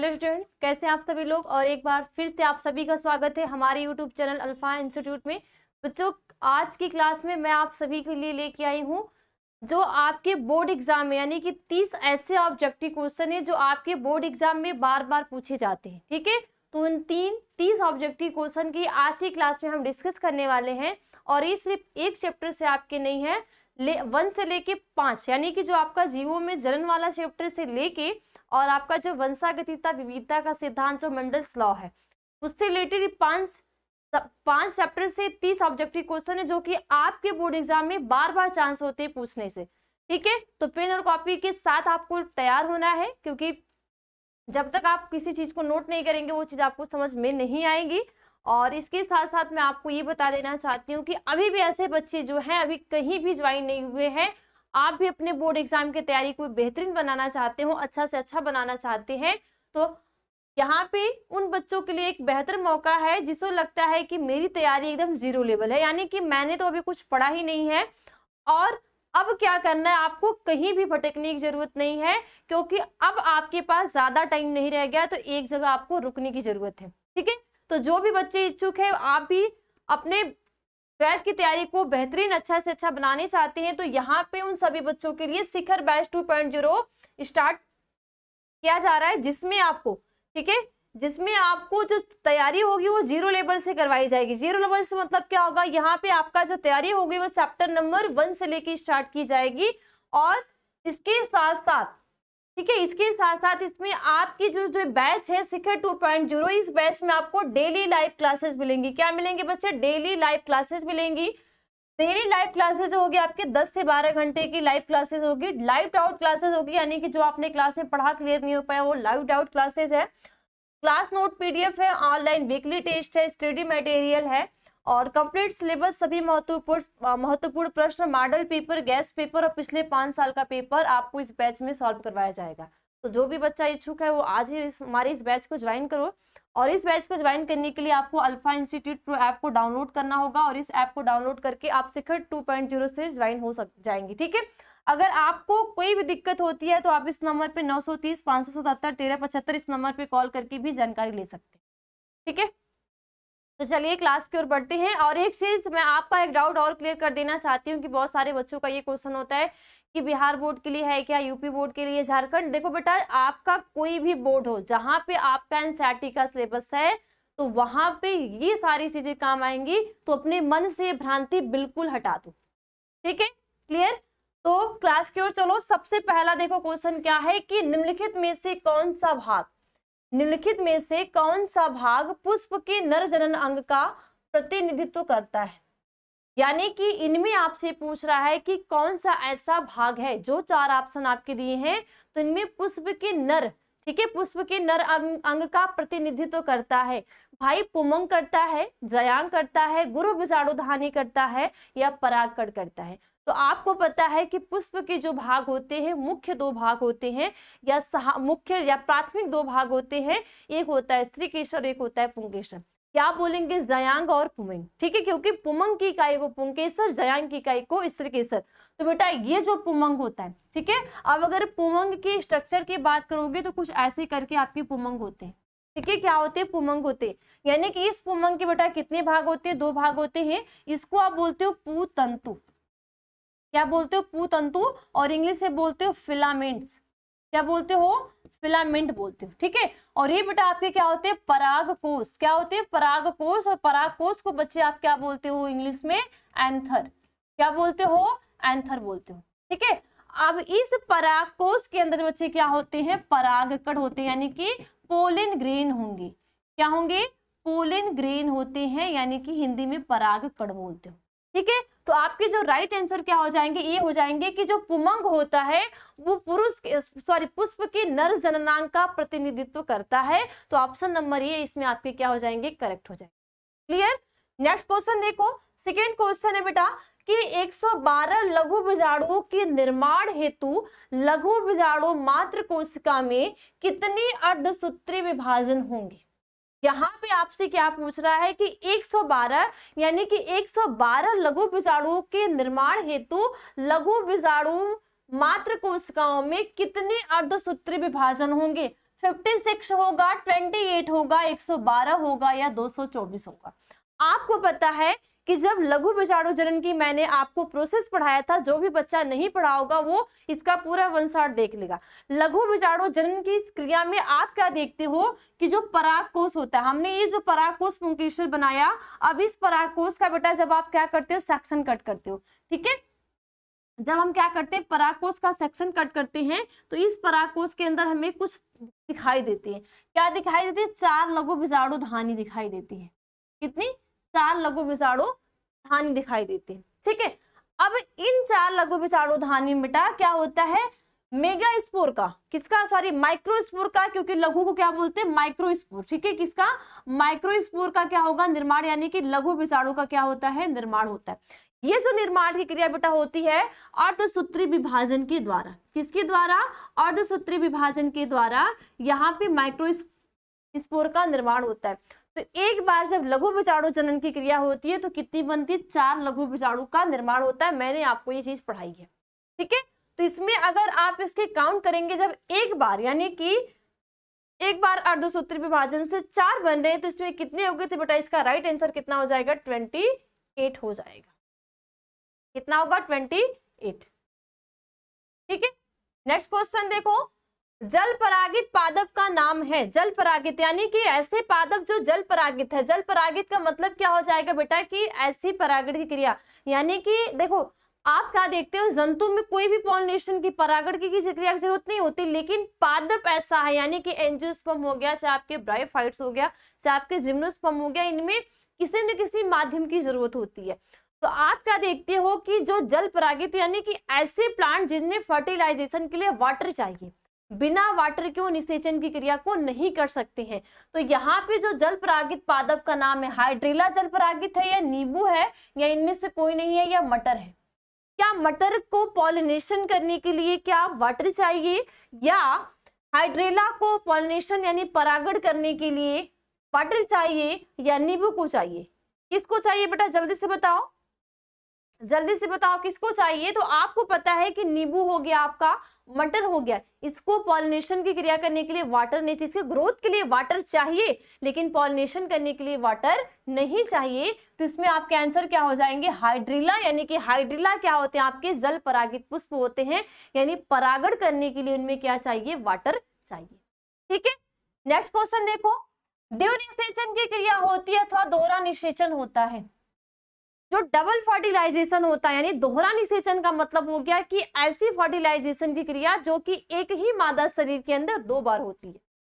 Hello student, कैसे हैं आप सभी लोग? और एक बार फिर से आप सभी का स्वागत है हमारे यूट्यूब चैनल अल्फ़ा इंस्टीट्यूट में। बच्चों, आज की क्लास में मैं आप सभी के लिए लेके आई हूँ, जो आपके बोर्ड एग्ज़ाम में, यानी कि 30 ऐसे ऑब्जेक्टिव क्वेश्चन है जो आपके बोर्ड एग्ज़ाम में बार बार पूछे जाते हैं, ठीक है? तो उन तीन, तीस ऑब्जेक्टिव क्वेश्चन की आज की क्लास में हम डिस्कस करने वाले हैं, और ये सिर्फ़ एक चैप्टर से आपके नहीं है, ले वन से लेके पाँच, यानी कि जो आपका जीवो में जलन वाला चैप्टर से लेके और आपका जो वंशागतिता विविधता का सिद्धांत जो मंडल्स लॉ है, उससे रिलेटेड पाँच पाँच चैप्टर से तीस ऑब्जेक्टिव क्वेश्चन है जो कि आपके बोर्ड एग्ज़ाम में बार बार चांस होते हैं पूछने से। ठीक है? तो पेन और कॉपी के साथ आपको तैयार होना है, क्योंकि जब तक आप किसी चीज़ को नोट नहीं करेंगे, वो चीज़ आपको समझ में नहीं आएगी। और इसके साथ साथ मैं आपको ये बता देना चाहती हूँ कि अभी भी ऐसे बच्चे जो हैं, अभी कहीं भी ज्वाइन नहीं हुए हैं आप भी अपने बोर्ड एग्ज़ाम की तैयारी को बेहतरीन बनाना चाहते हो अच्छा से अच्छा बनाना चाहते हैं तो यहाँ पे उन बच्चों के लिए एक बेहतर मौका है, जिसको लगता है कि मेरी तैयारी एकदम ज़ीरो लेवल है। यानी कि मैंने तो अभी कुछ पढ़ा ही नहीं है और अब क्या करना है, आपको कहीं भी भटकने की ज़रूरत नहीं है, क्योंकि अब आपके पास ज़्यादा टाइम नहीं रह गया तो एक जगह आपको रुकने की ज़रूरत है। ठीक है? तो जो भी बच्चे इच्छुक है, आप भी अपने ट्वेल्थ की तैयारी को बेहतरीन अच्छा से अच्छा बनाने चाहते हैं तो यहाँ पे उन सभी बच्चों के लिए Shikhar batch two point zero start किया जा रहा है, जिसमें आपको, ठीक है, जिसमें आपको जो तैयारी होगी वो ज़ीरो लेवल से करवाई जाएगी। ज़ीरो लेवल से मतलब क्या होगा, यहाँ पे आपका जो तैयारी होगी वो चैप्टर नंबर वन से लेके स्टार्ट की जाएगी और इसके साथ साथ ठीक है, इसके साथ साथ इसमें आपकी जो जो बैच है शिखर टू पॉइंट ज़ीरो इस बैच में आपको डेली लाइव क्लासेस मिलेंगी। क्या मिलेंगे बच्चे? डेली लाइव क्लासेस मिलेंगी। डेली लाइव क्लासेस होगी आपके 10 से 12 घंटे की लाइव क्लासेस होगी। लाइव डाउट क्लासेस होगी, यानी कि जो आपने क्लास में पढ़ा क्लियर नहीं हो पाया, वो लाइव डाउट क्लासेस है। क्लास नोट पीडीएफ है ऑनलाइन वीकली टेस्ट है स्टडी मटेरियल है। और कंप्लीट सिलेबस सभी महत्वपूर्ण महत्वपूर्ण प्रश्न, मॉडल पेपर, गैस पेपर और पिछले पाँच साल का पेपर आपको इस बैच में सॉल्व करवाया जाएगा। तो जो भी बच्चा इच्छुक है वो आज ही इस, हमारे इस बैच को ज्वाइन करो और इस बैच को ज्वाइन करने के लिए आपको अल्फ़ा इंस्टीट्यूट प्रो ऐप को डाउनलोड करना होगा और इस ऐप को डाउनलोड करके आप शिखर टू पॉइंट ज़ीरो से ज्वाइन हो सक, जाएँगे, ठीक है? अगर आपको कोई भी दिक्कत होती है तो आप इस नंबर पे नौ सौ तीस, पाँच सौ सतहत्तर, तेरह पचहत्तर इस नंबर पे कॉल करके भी जानकारी ले सकते हैं, ठीक है? तो चलिए क्लास की ओर बढ़ते हैं और एक चीज़ मैं आपका एक डाउट और क्लियर कर देना चाहती हूँ कि बहुत सारे बच्चों का ये क्वेश्चन होता है कि बिहार बोर्ड के लिए है क्या यूपी बोर्ड के लिए, झारखंड? देखो बेटा, आपका कोई भी बोर्ड हो, जहाँ पे आपका एनसीईआरटी का सिलेबस है तो वहाँ पे ये सारी चीज़ें काम आएँगी तो अपने मन से भ्रांति बिल्कुल हटा दो। ठीक है? क्लियर तो क्लास की ओर चलो, सबसे पहला देखो क्वेश्चन क्या है कि निम्नलिखित में से कौन सा भाग निम्नलिखित में से कौन सा भाग पुष्प के नर जनन अंग का प्रतिनिधित्व करता है? यानी कि इनमें आपसे पूछ रहा है कि कौन सा ऐसा भाग है जो चार ऑप्शन आपके दिए हैं? तो इनमें पुष्प के नर ठीक है? पुष्प के नर अंग, अंग का प्रतिनिधित्व करता है। भाई पुमंग करता है जयांग करता है गुरु विषाणुधानी करता है या परागकड़ करता है। तो आपको पता है कि पुष्प के जो भाग होते हैं, मुख्य दो भाग होते हैं, या मुख्य या प्राथमिक दो भाग होते हैं, एक होता है स्त्री केशर एक होता है पुंकेशर क्या बोलेंगे? जयांग और पुमंग। ठीक है, क्योंकि पुमंग की इकाई को पुंकेसर जयांग की इकाई को स्त्रीकेसर तो बेटा, ये जो पुमंग होता है, ठीक है? अब अगर पुमंग की स्ट्रक्चर की बात करोगे तो कुछ ऐसे करके आपके पुमंग होते हैं। ठीक है, क्या होते हैं? पुमंग होते हैं। यानी कि इस पुमंग के बेटा कितने भाग होते हैं? दो भाग होते हैं। इसको आप बोलते हो पुतंतु। क्या बोलते हो पुतंतु? और इंग्लिश से बोलते हो फिलामेंट्स। क्या बोलते हो? फिलामेंट बोलते हो, ठीक है? और ये बेटा आपके क्या होते हैं? पराग कोष क्या होते हैं? पराग कोष और पराग कोष को बच्चे आप क्या बोलते हो इंग्लिश में? एंथर। क्या बोलते हो? एंथर बोलते हो, ठीक है? अब इस पराग कोष के अंदर बच्चे क्या होते हैं? परागकण होते हैं, यानी कि पोलिन ग्रेन होंगे। क्या होंगे? पोलिन ग्रेन होते हैं, यानी कि हिंदी में परागकण बोलते हो। ठीक है? तो आपके जो राइट आंसर क्या हो जाएँगे? ये हो जाएँगे कि जो पुमंग होता है, वो पुरुष सॉरी पुष्प के नर जननांग का प्रतिनिधित्व करता है। तो ऑप्शन नंबर ये इसमें आपके क्या हो जाएँगे? करेक्ट हो जाएँगे। क्लियर नेक्स्ट क्वेश्चन देखो। सेकेंड क्वेश्चन है बेटा कि 112 लघु बीजाणुओं के निर्माण हेतु लघु बीजाणु मात्र कोशिका में कितनी अर्धसूत्री विभाजन होंगे? यहाँ पे आपसे क्या पूछ रहा है कि 112 यानी कि 112 लघु बीजाणुओं के निर्माण हेतु लघु बीजाणु मात्र कोशिकाओं में कितने अर्धसूत्री विभाजन होंगे? 56 होगा 28 होगा 112 होगा या 224 होगा? आपको पता है कि जब लघु विषाणु जनन की मैंने आपको प्रोसेस पढ़ाया था, जो भी बच्चा नहीं पढ़ा होगा, वो इसका पूरा वन शार्ट देख लेगा। लघु विषाणु जनन की इस क्रिया में आप क्या देखते हो कि जो पराग कोष होता है? हमने ये जो पराग कोष पुंकेश्वर बनाया, अब इस पराग कोष का बेटा जब आप क्या करते हो? सेक्शन कट करते हो, ठीक है? जब हम क्या करते हैं? पराकोष का सेक्शन कट करते हैं तो इस पराकोष के अंदर हमें कुछ दिखाई देती है। क्या दिखाई देती है? चार लघु विषाणु धानी दिखाई देती है। कितनी? चार लघु विषाणु धानी दिखाई देती है, ठीक है? अब इन चार लघु विषाणु धानी बेटा क्या होता है? मेगा स्पोर का। किसका? सॉरी माइक्रो स्पोर का, क्योंकि लघु को क्या बोलते हैं? माइक्रो स्पोर ठीक है? किसका? माइक्रो स्पोर का क्या होगा? निर्माण, यानी कि लघु विषाणु का क्या होता है? निर्माण होता है। ये जो निर्माण की क्रिया बेटा होती है अर्धसूत्री विभाजन के द्वारा। किसके द्वारा? अर्धसूत्री विभाजन के द्वारा यहाँ पे माइक्रो स्पोर का निर्माण होता है। तो एक बार जब लघु विचाणु जनन की क्रिया होती है तो कितनी बनती है? चार लघु विचाणु का निर्माण होता है। मैंने आपको ये चीज़ पढ़ाई है। ठीक है? तो इसमें अगर आप इसके काउंट करेंगे, जब एक बार, यानी कि एक बार अर्धसूत्री विभाजन से चार बन रहे हैं तो इसमें कितने हो गए थे बेटा इसका राइट आंसर कितना हो जाएगा? ट्वेंटी एट हो जाएगा। कितना होगा? ट्वेंटी एट ठीक है? नेक्स्ट क्वेश्चन देखो। जल परागित पादप का नाम है। जल परागित यानी कि ऐसे पादप जो जल परागित है। जल परागित का मतलब क्या हो जाएगा बेटा कि ऐसी परागण की क्रिया। यानी कि देखो, आप क्या देखते हो? जंतु में कोई भी पॉलिनेशन की परागण की क्रिया की ज़रूरत नहीं होती, लेकिन पादप ऐसा है। यानी कि एंजियोस्पर्म हो गया, चाहे आपके ब्राइफाइट्स हो गया, चाहे आपके जिम्नोस्पर्म हो गया, इनमें किसी न किसी माध्यम की ज़रूरत होती है। तो आप क्या देखते हो कि जो जल परागित यानी कि ऐसे प्लांट जिनमें फर्टिलाइजेशन के लिए वाटर चाहिए बिना वाटर के वो निषेचन की क्रिया को नहीं कर सकते हैं। तो यहाँ पे जो जल परागित पादप का नाम है, हाइड्रेला जल परागित है या नींबू है, या इनमें से कोई नहीं है या मटर है? क्या मटर को पॉलिनेशन करने के लिए क्या वाटर चाहिए? या हाइड्रेला को पॉलिनेशन यानी परागण करने के लिए वाटर चाहिए या नींबू को चाहिए? किसको चाहिए बेटा? जल्दी से बताओ। जल्दी से बताओ, किसको चाहिए? तो आपको पता है कि नींबू हो गया आपका मटर हो गया। इसको पॉलिनेशन की क्रिया करने के लिए वाटर नहीं चाहिए इसके ग्रोथ के लिए वाटर चाहिए, लेकिन पॉलिनेशन करने के लिए वाटर नहीं चाहिए। तो इसमें आपके आंसर क्या हो जाएँगे? हाइड्रिला यानी कि हाइड्रिला क्या होते हैं? आपके जल परागित पुष्प होते हैं। यानी परागण करने के लिए उनमें क्या चाहिए? वाटर चाहिए। ठीक है? नेक्स्ट क्वेश्चन देखो। देव निषेचन की क्रिया होती है अथवा दोहरा निषेचन होता है। जो डबल फर्टिलाइजेशन होता है, यानी दोहरा निषेचन का मतलब हो गया कि ऐसी फर्टिलाइजेशन की क्रिया जो कि एक ही मादा शरीर के अंदर दो बार होती है।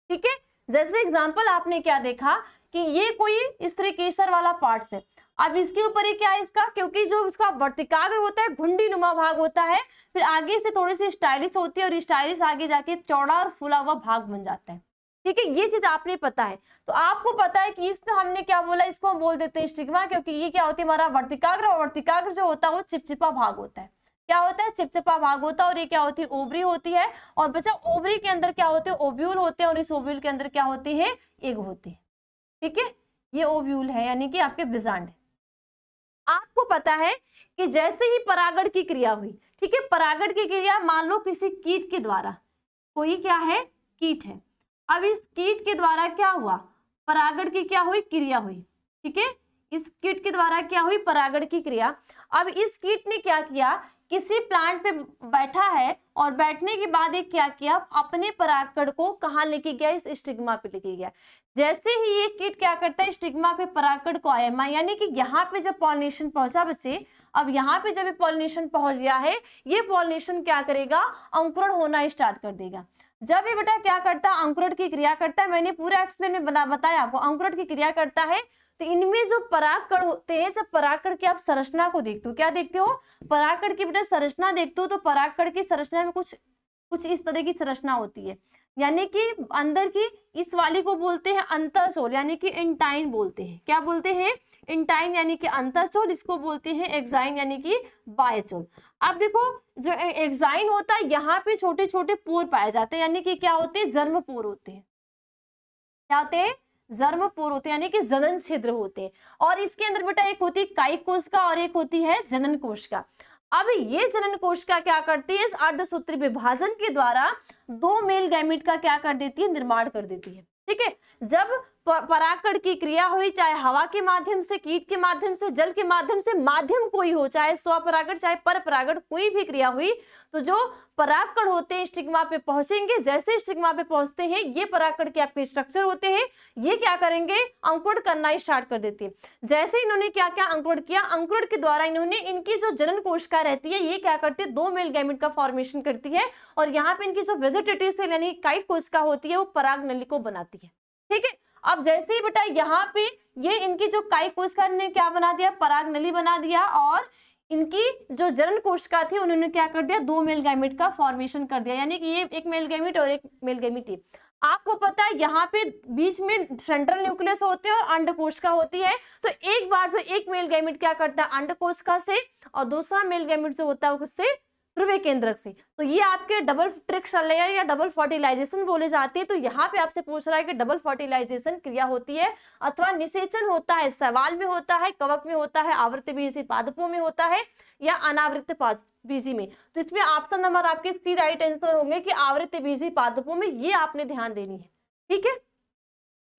ठीक है? जैसे एग्ज़ाम्पल आपने क्या देखा कि ये कोई स्त्री केसर वाला पार्ट है। अब इसके ऊपर ही क्या है इसका? क्योंकि जो इसका वर्तिकाग्र होता है घुंडी नुमा भाग होता है, फिर आगे से थोड़ी सी स्टाइलिश होती है और स्टाइलिश आगे जाके चौड़ा और फुला हुआ भाग बन जाता है। ठीक है, ये चीज़ आपने पता है। तो आपको पता है कि इसमें हमने क्या बोला, इसको हम बोल देते हैं स्टिग्मा, क्योंकि ये क्या होती है, हमारा वर्तिकाग्र, और वर्तिकाग्र जो होता है, वो चिपचिपा भाग होता है। क्या होता है, चिपचिपा भाग होता है, और ये क्या होती है, ओवरी होती है। और बच्चा, ओवरी के अंदर क्या होते हैं, ओव्यूल होते हैं, और इस ओव्यूल के अंदर क्या होती है, एग होती है। ठीक है, ये ओव्यूल है, यानी कि आपके बिजांड है। आपको पता है कि जैसे ही परागण की क्रिया हुई, ठीक है, परागण की क्रिया मान लो किसी कीट के द्वारा, कोई क्या है, कीट है। अब इस कीट के द्वारा क्या हुआ? परागण की क्या हुई? क्रिया हुई, ठीक है? इस कीट के द्वारा क्या हुई? परागण की क्रिया। अब इस कीट ने क्या किया? किसी प्लांट पे बैठा है और बैठने के बाद एक क्या किया? अपने परागकण को कहाँ लेके गया? इस स्टिग्मा पे लेके गया। जैसे ही ये कीट क्या करता है? स्टिग्मा पे परागकण को आया। यानी कि यहाँ पे जब पॉलिनेशन पहुँचा बच्चे, अब यहाँ पे जब पॉलिनेशन पहुँच गया है, ये पॉलिनेशन क्या करेगा? अंकुरण होना स्टार्ट कर देगा। जब ये बेटा क्या करता है अंकुरण की क्रिया करता है, मैंने पूरा एक्सप्लेन में बना, बताया आपको, अंकुरण की क्रिया करता है तो इनमें जो परागकण होते हैं, जब परागकण की आप संरचना को देखते हो, क्या देखते हो? परागकण की बेटा संरचना देखते हो तो परागकण की संरचना में कुछ कुछ इस तरह की संरचना होती है। यानी कि अंदर की इस वाली को बोलते हैं अंतरचोल यानी कि इंटाइन बोलते हैं। क्या बोलते हैं? इंटाइन यानी कि अंतरचोल इसको बोलते हैं एक्साइन यानी कि बायचोल अब देखो, जो एक्साइन होता है, यहाँ पे छोटे छोटे पोर पाए जाते हैं, यानी कि क्या होते हैं? जन्म पोर होते हैं। क्या होते हैं? जन्म पोर होते हैं, यानी कि जनन छिद्र होते हैं। और इसके अंदर बेटा एक होती है कायिक कोष का और एक होती है जनन कोष का। अब ये जनन कोशिका क्या करती है? इस अर्धसूत्री विभाजन के द्वारा दो मेल गैमिट का क्या कर देती है? निर्माण कर देती है। ठीक है? जब परागकण की क्रिया हुई, चाहे हवा के माध्यम से, कीट के माध्यम से, जल के माध्यम से, माध्यम कोई हो, चाहे स्वपरागण चाहे पर परागण कोई भी क्रिया हुई तो जो परागकण होते हैं, स्टिग्मा पे पहुँचेंगे, जैसे स्टिग्मा पे पहुँचते हैं, ये परागकण के आपके स्ट्रक्चर होते हैं, ये क्या करेंगे, अंकुरण करना स्टार्ट कर देते हैं। जैसे इन्होंने क्या क्या अंकुरण किया, अंकुरण के द्वारा इन्होंने इनकी जो जनन कोशिका रहती है, ये क्या करती है, दो मेल गैमिट का फॉर्मेशन करती है, और यहाँ पे इनकी जो वेजिटेटिव सेल यानी काइट कोशिका होती है, वो पराग नली को बनाती है। ठीक है? अब जैसे ही बेटा यहाँ पे ये इनकी जो काई कोशिका ने क्या बना दिया? पराग नली बना दिया और इनकी जो जनन कोशिका थी, उन्होंने क्या कर दिया? दो मेल गैमिट का फॉर्मेशन कर दिया। यानी कि ये एक मेल गैमिट और एक मेल गैमिट थी। आपको पता है, यहाँ पे बीच में सेंट्रल न्यूक्लियस होते हैं और अंड कोशिका होती है। तो एक बार जो एक मेल गैमिट क्या करता है? अंड कोशिका से और दूसरा मेल गैमिट जो होता है, उससे ध्रुवीय केंद्रक से। तो ये आपके डबल ट्रिक्स लेयर या डबल फर्टिलाइजेशन बोले जाते हैं। तो यहाँ पे आपसे पूछ रहा है कि डबल फर्टिलाइजेशन क्रिया होती है अथवा निषेचन होता है सवाल में होता है, कवक में होता है, आवृत्त बीजी पादपों में होता है या अनावृत बीजी में। तो इसमें ऑप्शन नंबर आपके सी राइट आंसर होंगे कि आवृत्त बीजी पादपों में ये आपने ध्यान देनी है। ठीक है?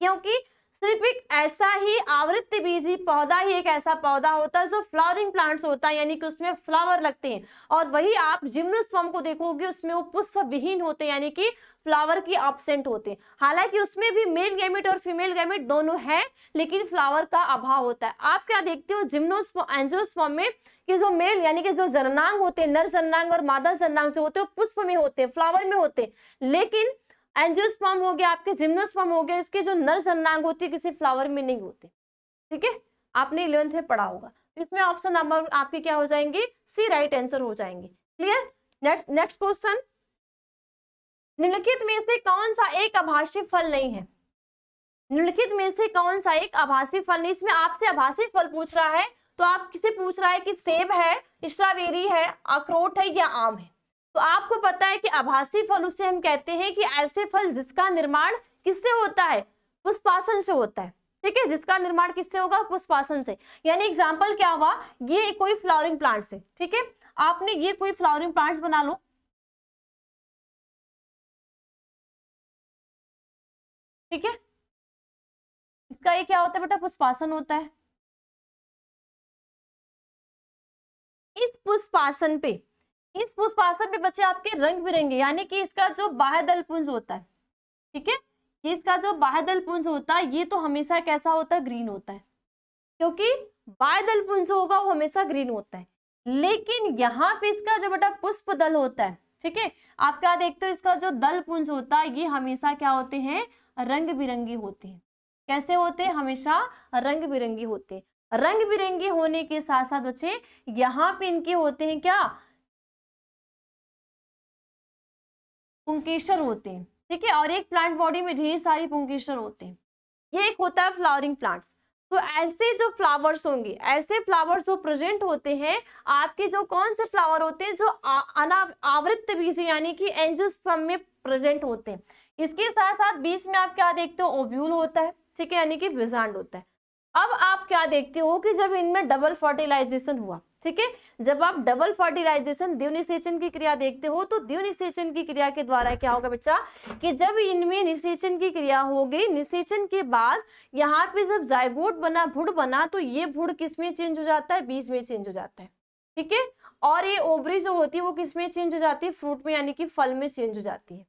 क्योंकि सिर्फ़ एक ऐसा ही आवृत्ति बीजी पौधा ही एक ऐसा पौधा होता है जो फ्लावरिंग प्लांट्स होता है, यानी कि उसमें फ्लावर लगते हैं। और वही आप जिम्नोस्पर्म को देखोगे, उसमें वो पुष्प विहीन होते हैं, यानी कि फ्लावर की ऑब्सेंट होते हैं। हालाँकि उसमें भी मेल गैमिट और फीमेल गैमिट दोनों है, लेकिन फ्लावर का अभाव होता है। आप क्या देखते हो जिम्नोस्पर्म एंजियोस्पर्म में कि जो मेल यानी कि जो जननांग होते हैं, नर जननांग और मादा जननांग जो होते हैं पुष्प में होते हैं फ्लावर में होते हैं। लेकिन एंजियोस्पर्म हो गया, आपके जिम्नोस्पर्म हो गया, इसके जो नर सन्नांग होती है, किसी फ्लावर में नहीं होते, ठीक है? आपने इलेवेंथ में पढ़ा होगा। तो इसमें ऑप्शन नंबर आपके क्या हो जाएँगे? सी राइट आंसर हो जाएँगे। क्लियर? Next next question. निम्नलिखित में से कौन सा एक आभासी फल नहीं है? निम्नलिखित में से कौन सा एक आभासी फल नहीं? इसमें आपसे आभासी फल पूछ रहा है तो आप किसे पूछ रहा है कि सेब है, स्ट्रॉबेरी है, अखरोट है या आम है? तो आपको पता है कि आभासी फल, उसे हम कहते हैं कि ऐसे फल जिसका निर्माण किससे होता है? पुष्पासन से होता है। ठीक है? जिसका निर्माण किससे होगा? पुष्पासन से। यानी एग्ज़ाम्पल क्या हुआ? ये कोई फ्लावरिंग प्लांट से ठीक है? आपने ये कोई फ्लावरिंग प्लांट्स बना लो। ठीक है? इसका ये क्या होता है बेटा? पुष्पासन होता है। इस पुष्पासन पे इस पुष्पासन पे बच्चे आपके रंग बिरंगे, यानी कि इसका जो बाह्य दल पुंज होता है, ठीक है? इसका जो बाह्य दल पुंज होता है, ये तो हमेशा कैसा होता है? ग्रीन होता है। क्योंकि बाह्य दल पुंज होगा, वो हमेशा ग्रीन होता है। लेकिन यहाँ पे इसका जो बेटा पुष्प दल होता है, ठीक है? आप क्या देखते हो? इसका जो दल पुंज होता है, ये हमेशा क्या होते हैं? रंग बिरंगे होते हैं। कैसे होते हैं? हमेशा रंग बिरंगे होते हैं। रंग बिरंगे होने के साथ साथ बच्चे, यहाँ पे इनके होते हैं क्या? पुंकेशर होते हैं। ठीक है और एक प्लांट बॉडी में ढेर सारी पुंकेशर होते हैं। ये एक होता है फ्लावरिंग प्लांट्स तो ऐसे जो फ्लावर्स होंगे, ऐसे फ्लावर्स जो प्रेजेंट होते हैं, आपके जो कौन से फ्लावर होते हैं, जो आवृत्त बीज, यानी कि एंजियोस्पर्म में प्रेजेंट होते हैं। इसके साथ साथ बीच में आप क्या देखते हो? ओव्यूल होता है, ठीक है, यानी कि विजांड होता है। अब आप क्या देखते हो कि जब इनमें डबल फर्टिलाइजेशन हुआ ठीक है? जब आप डबल फर्टिलाइजेशन द्विनिषेचन की क्रिया देखते हो तो द्विनिषेचन की क्रिया के द्वारा क्या होगा बच्चा? कि जब इनमें निषेचन की क्रिया हो गई निषेचन के बाद यहाँ पे जब जायगोट बना, भुड़ बना तो ये भुड़ किसमें चेंज हो जाता है? बीज में चेंज हो जाता है। ठीक है? और ये ओवरी जो होती है, वो किसमें चेंज हो जाती है? फ्रूट में, यानी कि फल में चेंज हो जाती है।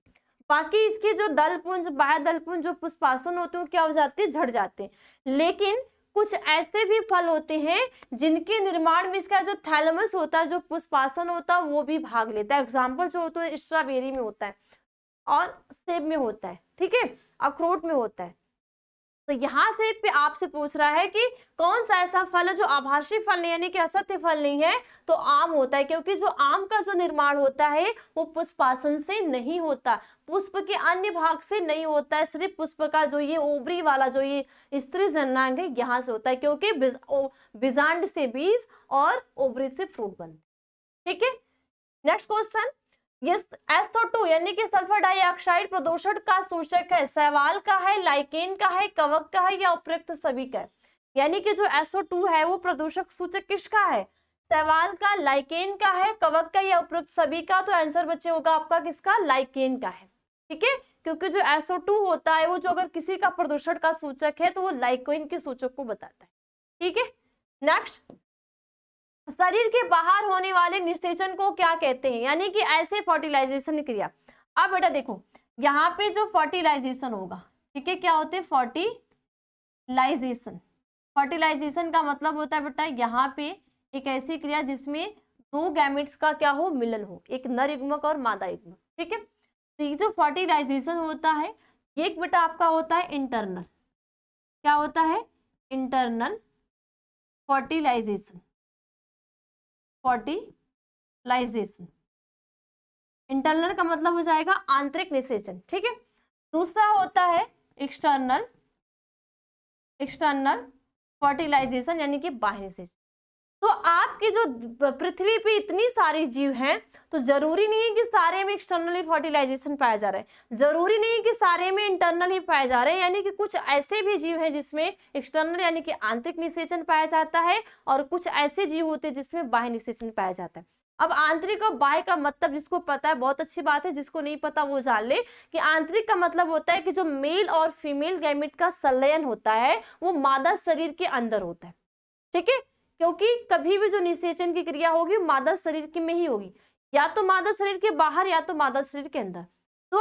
बाकी इसके जो दल पुंज बाह्य दल जो पुष्पासन होते हैं क्या हो जाते हैं? झड़ जाते हैं। लेकिन कुछ ऐसे भी फल होते हैं जिनके निर्माण में इसका जो थैलमस होता है, जो पुष्पासन होता है, वो भी भाग लेता है। एग्ज़ाम्पल जो होता है, स्ट्रॉबेरी में होता है और सेब में होता है, ठीक है? अखरोट में होता है। तो यहाँ से पे आपसे पूछ रहा है कि कौन सा ऐसा फल है जो आभाषी फल नहीं, यानी कि असत्य फल नहीं है तो आम होता है, क्योंकि जो आम का जो निर्माण होता है, वो पुष्पासन से नहीं होता। पुष्प के अन्य भाग से नहीं होता है, सिर्फ़ पुष्प का जो ये ओबरी वाला जो ये स्त्री जन्नांग है, यहाँ से होता है, क्योंकि बिजांड से बीज और ओबरी से फ्रूट बनते ठीक है? नेक्स्ट क्वेश्चन एसओ यानी कि सल्फ़र डाइऑक्साइड प्रदूषण का सूचक है। सवाल का है, लाइकेन का है, कवक का है या उपयुक्त सभी का यानी कि जो SO2 है, वो प्रदूषक सूचक किसका है? सवाल का, लाइकेन का है, कवक का या उपरोक्त सभी का? तो आंसर बच्चे होगा आपका किसका? लाइकेन का है। ठीक है? क्योंकि जो SO2 होता है, वो जो अगर किसी का प्रदूषण का सूचक है तो वो लाइकोइन के सूचक को बताता है। ठीक है? नेक्स्ट शरीर के बाहर होने वाले निषेचन को क्या कहते हैं? यानी कि ऐसे फर्टिलाइजेशन क्रिया। अब बेटा देखो, यहाँ पे जो फर्टिलाइजेशन होगा, ठीक है, क्या होते हैं? फर्टिलाइजेशन फर्टिलाइजेशन का मतलब होता है बेटा, यहाँ पे एक ऐसी क्रिया जिसमें दो गैमेट्स का क्या हो? मिलन हो, एक नर युग्मक और मादा युग्मक, ठीक है? तो ये जो फर्टिलाइजेशन होता है एक बेटा आपका होता है इंटरनल क्या होता है? Internal fertilisation fertilisation. इंटरनल का मतलब हो जाएगा आंतरिक निषेचन, ठीक है? दूसरा होता है एक्सटर्नल एक्सटर्नल फर्टिलाइजेशन यानी कि बाह्य निषेचन। तो आपकी जो पृथ्वी पे इतनी सारी जीव हैं तो ज़रूरी नहीं है कि सारे में एक्सटर्नली फर्टिलाइजेशन पाया जा रहा है। ज़रूरी नहीं है कि सारे में इंटरनल ही पाए जा रहे हैं, यानी कि कुछ ऐसे भी जीव हैं जिसमें एक्सटर्नल यानी कि आंतरिक निषेचन पाया जाता है और कुछ ऐसे जीव होते हैं जिसमें बाह्य निषेचन पाया जाता है। अब आंतरिक और बाह्य का मतलब जिसको पता है, बहुत अच्छी बात है, जिसको नहीं पता वो जान ले कि आंतरिक का मतलब होता है कि जो मेल और फीमेल गैमिट का संलयन होता है, वो मादा शरीर के अंदर होता है। ठीक है? क्योंकि कभी भी जो निषेचन की क्रिया होगी मादा शरीर की में ही होगी। या तो मादा शरीर के बाहर या तो मादा शरीर के अंदर। तो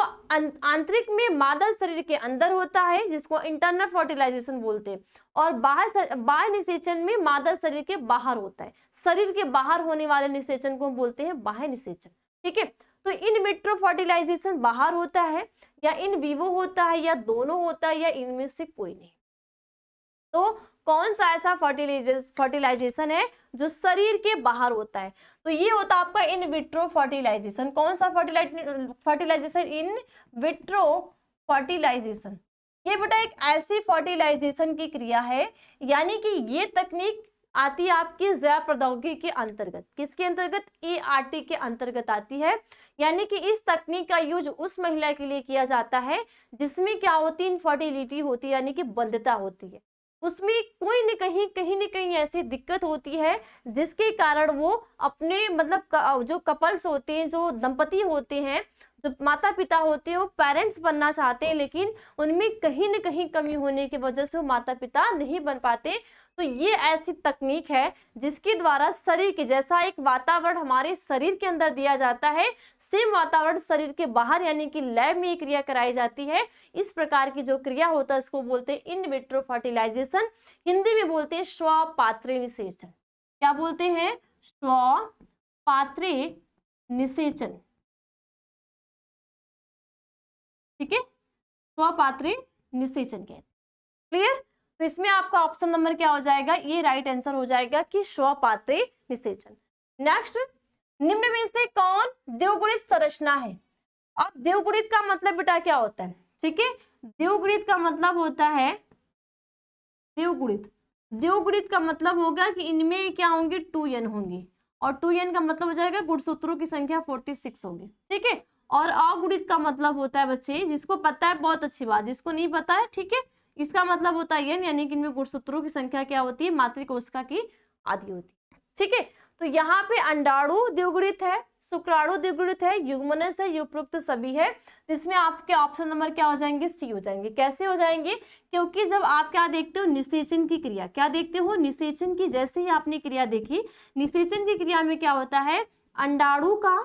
आंतरिक में मादा शरीर के अंदर होता है, जिसको इंटरनल फर्टिलाइजेशन बोलते हैं। और बाहर बाह्य निषेचन में मादा शरीर के बाहर होता है। शरीर के बाहर होने वाले निषेचन को बोलते हैं बाह्य निषेचन। ठीक है? तो इन विट्रो फर्टिलाइजेशन बाहर होता है, या इन विवो होता है, या दोनों होता है, या इनमें से कोई नहीं। तो कौन सा ऐसा फर्टिलाइजेशन फर्टिलाइजेशन है जो शरीर के बाहर होता है? तो ये होता है आपका इन विट्रो फर्टिलाइजेशन कौन सा fertilize fertilization in vitro fertilization ये बेटा एक ऐसी फर्टिलाइजेशन की क्रिया है, यानी कि ये तकनीक आती है आपकी जैव प्रौद्योगिकी के अंतर्गत। किसके अंतर्गत? ए आर के अंतर्गत आती है। यानी कि इस तकनीक का यूज़ उस महिला के लिए किया जाता है, जिसमें क्या होती है? इनफर्टिलिटी होती है, यानी कि बंधता होती है। उसमें कोई न कहीं कहीं न कहीं ऐसी दिक्कत होती है, जिसके कारण वो अपने मतलब जो कपल्स होते हैं, जो दंपति होते हैं, जो माता पिता होते हैं, वो पेरेंट्स बनना चाहते हैं, लेकिन उनमें कहीं न कहीं कमी होने की वजह से वो माता पिता नहीं बन पाते। तो ये ऐसी तकनीक है जिसके द्वारा शरीर के जैसा एक वातावरण हमारे शरीर के अंदर दिया जाता है। सेम वातावरण शरीर के बाहर यानी कि लैब में क्रिया कराई जाती है। इस प्रकार की जो क्रिया होता है इसको बोलते हैं इन विट्रो फर्टिलाइजेशन। हिंदी में बोलते हैं स्वपात्रे निषेचन। क्या बोलते हैं? स्वपात्रे निषेचन। ठीक है? स्वपात्रे निषेचन कहते क्लियर? तो इसमें आपका ऑप्शन नंबर क्या हो जाएगा? ये राइट आंसर हो जाएगा कि स्वपात्रे निषेचन नेक्स्ट निम्न में से कौन देवगुणित संरचना है? अब देवगुणित का मतलब बेटा क्या होता है? ठीक है? देवगुणित का मतलब होता है देवगुणित। देवगुणित का मतलब होगा कि इनमें क्या होंगे? टू एन होंगे। और टू एन का मतलब हो जाएगा गुणसूत्रों की संख्या फोर्टी सिक्स होगी। ठीक है? और अगुणित का मतलब होता है बच्चे, जिसको पता है बहुत अच्छी बात, जिसको नहीं पता है, ठीक है? इसका मतलब होता है यानी कि इनमें गुणसूत्रों की संख्या क्या होती है? मातृकोशिका की आदि होती है। ठीक है? तो यहाँ पे अंडाणु द्विगुणित है, शुक्राणु द्विगुणित है, युग्मनस है उपयुक्त सभी है। जिसमें आपके ऑप्शन नंबर क्या हो जाएँगे? सी हो जाएँगे। कैसे हो जाएँगे? क्योंकि जब आप क्या देखते हो? निषेचन की क्रिया। क्या देखते हो? निषेचन की, जैसे ही आपने क्रिया देखी, निषेचन की क्रिया में क्या होता है? अंडाणु का,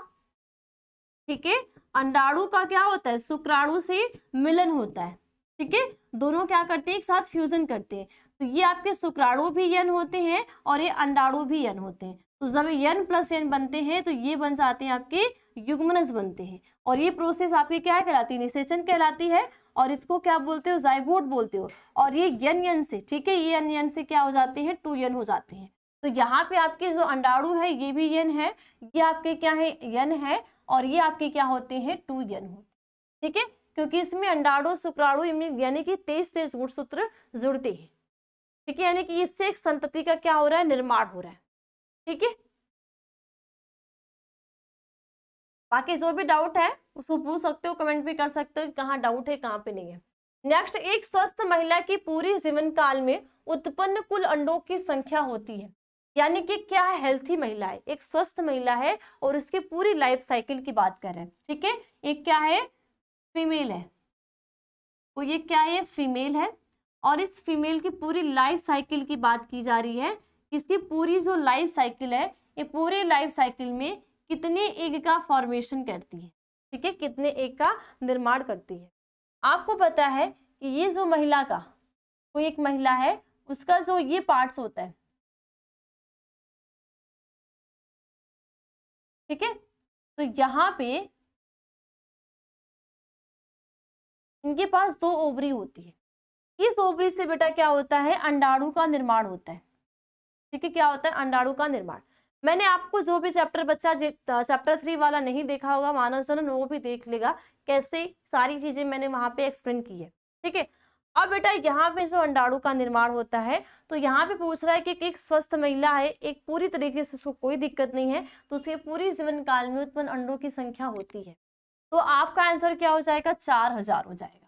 ठीक है? अंडाणु का क्या होता है? शुक्राणु से मिलन होता है। ठीक है? दोनों क्या करते हैं? एक साथ फ्यूजन करते हैं। तो ये आपके शुक्राणु भी यन होते हैं और ये अंडाणु भी यन होते हैं। तो जब यन प्लस यन बनते हैं तो ये बन जाते हैं आपके युग्मनस बनते हैं। और ये प्रोसेस आपकी क्या कहलाती है? निषेचन कहलाती है और इसको क्या बोलते हो? जाइगोट बोलते हो। और ये यन यन से, ठीक है? ये यन यन से क्या हो जाते हैं? टू यन हो जाते हैं। तो यहाँ पे आपके जो अंडाणु है, ये भी यन है। ये आपके क्या है? यन है। और ये आपके क्या होते हैं? टू यन हो। ठीक है? क्योंकि इसमें अंडाणु, शुक्राणु यानी कि तेज तेज गुणसूत्र जुड़ते हैं। ठीक है, यानी कि इससे एक संतति का क्या हो रहा है? निर्माण हो रहा है। ठीक है? बाकी जो भी डाउट है, उसको पूछ सकते हो कमेंट भी कर सकते हो कि कहाँ डाउट है, कहाँ पे नहीं है। नेक्स्ट एक स्वस्थ महिला की पूरी जीवन काल में उत्पन्न कुल अंडों की संख्या होती है। यानी कि क्या है? हेल्थी महिला है। एक स्वस्थ महिला है और उसकी पूरी लाइफ साइकिल की बात कर रहे हैं। ठीक है? एक क्या है? फीमेल है। तो ये क्या है फीमेल है? और इस फीमेल की पूरी लाइफ साइकिल की बात की जा रही है इसकी पूरी जो लाइफ साइकिल है, ये पूरे लाइफ साइकिल में कितने एग का फॉर्मेशन करती है, ठीक है? कितने एग का निर्माण करती है। आपको पता है कि ये जो महिला का, कोई एक महिला है, उसका जो ये पार्ट्स होता है, ठीक है? तो यहाँ पे इनके पास दो ओवरी होती है। इस ओवरी से बेटा क्या होता है? अंडाणु का निर्माण होता है। ठीक है, क्या होता है? अंडाणु का निर्माण। मैंने आपको जो भी चैप्टर बच्चा चैप्टर थ्री वाला नहीं देखा होगा, मानव जनन वो भी देख लेगा, कैसे सारी चीज़ें मैंने वहाँ पे एक्सप्लेन की है। ठीक है, अब बेटा यहाँ पे जो अंडाणु का निर्माण होता है तो यहाँ पे पूछ रहा है कि एक स्वस्थ महिला है, एक पूरी तरीके से उसको कोई दिक्कत नहीं है तो उसके पूरी जीवन काल में उत्पन्न अंडों की संख्या होती है। तो आपका आंसर क्या हो जाएगा? चार हज़ार हो जाएगा।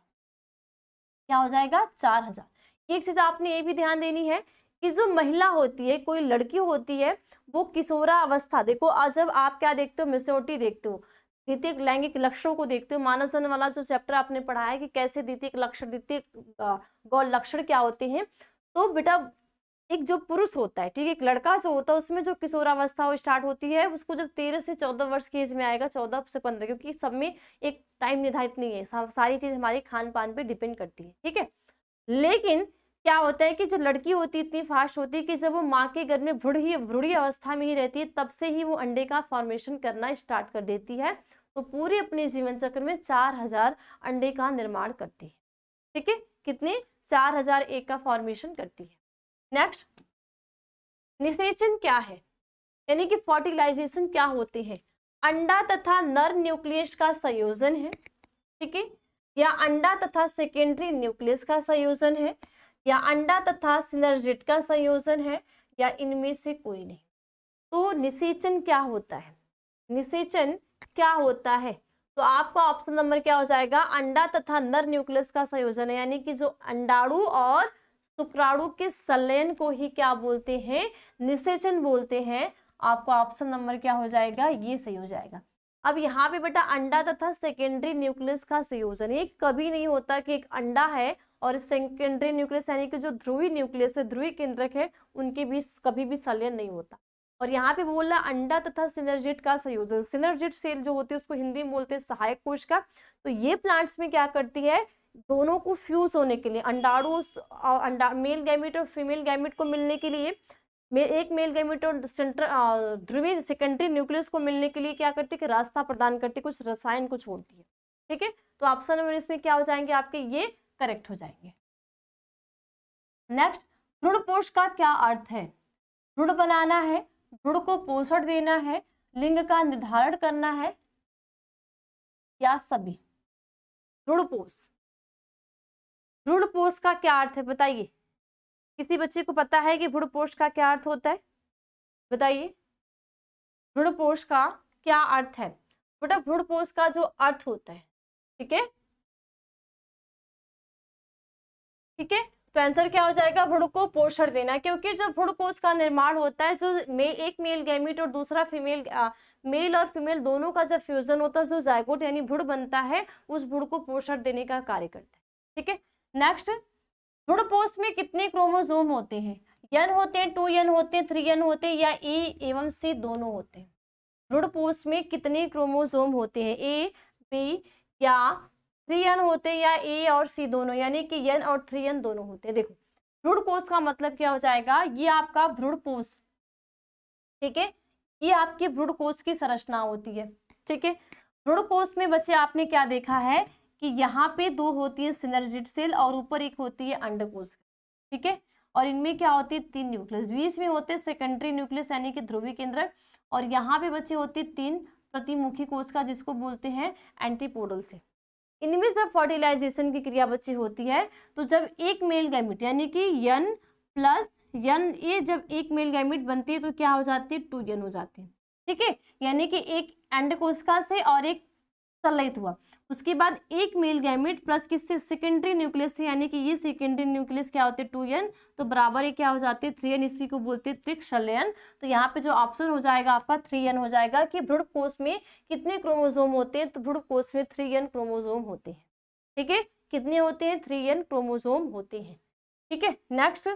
क्या हो जाएगा? चार हज़ार। एक चीज़ आपने ये भी ध्यान देनी है कि जो महिला होती है, कोई लड़की होती है, वो किशोरा अवस्था देखो जब आप क्या देखते हो मिसोटी देखते हो द्वितीय लैंगिक लक्षणों को देखते हो, मानव जन वाला जो चैप्टर आपने पढ़ा है कि कैसे द्वितीय लक्षण द्वितीय गौर लक्षण क्या होते हैं तो बेटा एक जो पुरुष होता है, ठीक है? एक लड़का जो होता है, उसमें जो किशोरावस्था वो स्टार्ट होती है, उसको जब तेरह से चौदह वर्ष की एज में आएगा, चौदह से पंद्रह, क्योंकि सब में एक टाइम निर्धारित नहीं है सारी चीज़ हमारे खान पान पे डिपेंड करती है, ठीक है? लेकिन क्या होता है कि जो लड़की होती है, इतनी फास्ट होती है कि जब वो माँ के घर में भूढ़ी भूढ़ी अवस्था में ही रहती है, तब से ही वो अंडे का फॉर्मेशन करना स्टार्ट कर देती है तो पूरे अपने जीवन चक्र में चार हज़ार अंडे का निर्माण करती है, ठीक है? कितने? चार हज़ार एक का फॉर्मेशन करती है। नेक्स्ट निषेचन क्या है? यानी कि फर्टिलाइजेशन क्या होते हैं? अंडा तथा नर न्यूक्लियस का संयोजन है, ठीक है? या अंडा तथा सेकेंडरी न्यूक्लियस का संयोजन है, या अंडा तथा सिनर्जिट का संयोजन है, या इनमें से कोई नहीं। तो निषेचन क्या होता है? निषेचन क्या होता है? तो आपका ऑप्शन नंबर क्या हो जाएगा? अंडा तथा नर न्यूक्लियस का संयोजन है, यानी कि जो अंडाणु और शुक्राणु के संलयन को ही क्या बोलते हैं? निषेचन बोलते हैं। आपका ऑप्शन नंबर क्या हो जाएगा? ये सही हो जाएगा। अब यहाँ पे बेटा अंडा तथा सेकेंडरी न्यूक्लियस का संयोजन ये कभी नहीं होता कि एक अंडा है और सेकेंडरी न्यूक्लियस यानी कि जो ध्रुवी न्यूक्लियस है ध्रुवी केंद्रक है, उनके बीच कभी भी संलयन नहीं होता। और यहाँ पे बोल रहा अंडा तथा सिनर्जिट का संयोजन। सिनर्जिट सेल जो होती है, उसको हिंदी में बोलते हैं सहायक कोश का। तो ये प्लांट्स में क्या करती है? दोनों को फ्यूज होने के लिए अंडाणु अंडा मेल गैमिट और फीमेल गैमिट को मिलने के लिए एक मेल गैमिट और सेंटर ध्रुवी सेकेंडरी न्यूक्लियस को मिलने के लिए क्या करती है कि रास्ता प्रदान करती है, कुछ रसायन को छोड़ती है। ठीक है? तो ऑप्शन नंबर इसमें क्या हो जाएँगे आपके? ये करेक्ट हो जाएँगे। नेक्स्ट भ्रूणपोष का क्या अर्थ है? भ्रूण बनाना है भ्रूण को पोषण देना है, लिंग का निर्धारण करना है, या सभी? भ्रूणपोष भ्रूणपोष का क्या अर्थ है, बताइए। किसी बच्चे को पता है कि भ्रूणपोष का क्या अर्थ होता है? बताइए। भ्रूणपोष का क्या अर्थ है? बेटा भ्रूणपोष का जो अर्थ होता है, ठीक है? ठीक है? तो आंसर क्या हो जाएगा? भ्रूण को पोषण देना, क्योंकि जो भ्रूण कोष का निर्माण होता है, जो मे, एक मेल गैमिट और दूसरा फीमेल मेल और फीमेल दोनों का जब फ्यूजन होता है, जो जायकोट यानी भ्रूण बनता है, उस भ्रूण को पोषण देने का कार्य करता है, ठीक है? नेक्स्ट भ्रूणपोष में कितने क्रोमोजोम होते हैं? यन होते हैं टू यन होते हैं थ्री यन होते हैं या ए एवं सी दोनों होते हैं? भ्रूणपोष में कितने क्रोमोजोम होते हैं? ए बी या थ्री एन होते हैं या ए और सी दोनों, यानी कि यन और थ्री एन दोनों होते हैं? देखो भ्रूण का मतलब क्या हो जाएगा? ये आपका भ्रूण ठीक है? ये आपके भ्रूण की संरचना होती है, ठीक है? भ्रूण में बच्चे आपने क्या देखा है? कि यहाँ पे दो होती है सिनर्जिट सेल और ऊपर एक होती है अंडकोश ठीक है? और इनमें क्या होती है? तीन न्यूक्लियस बीच में होते हैं सेकेंडरी न्यूक्लियस यानी कि ध्रुवी केंद्र और यहाँ पे बच्चे होते हैं तीन प्रतिमुखी कोष का जिसको बोलते हैं एंटीपोडल सेल इनमें जब फर्टिलाइजेशन की क्रिया बच्ची होती है। तो जब एक मेल गैमिट यानी कि यन प्लस यन ये जब एक मेल गैमिट बनती है तो क्या हो जाती है? टू यन हो जाती है। ठीक है? यानी कि एक एंड कोशिका से और एक संलयित हुआ। उसके बाद एक मेल गैमिट प्लस किससे? सेकेंडरी न्यूक्लियस से, यानी कि ये सेकेंडरी न्यूक्लियस क्या होते? हैं टू एन। तो बराबर ये क्या हो जाते? हैं थ्री एन, इसी को बोलते हैं त्रिक संलयन तो यहाँ पे जो ऑप्शन हो जाएगा आपका थ्री एन हो जाएगा कि भ्रूण कोष में कितने क्रोमोजोम होते हैं? तो भ्रूण कोष में थ्री एन क्रोमोजोम होते हैं। ठीक है? कितने होते हैं? थ्री एन क्रोमोजोम होते हैं। ठीक है? नेक्स्ट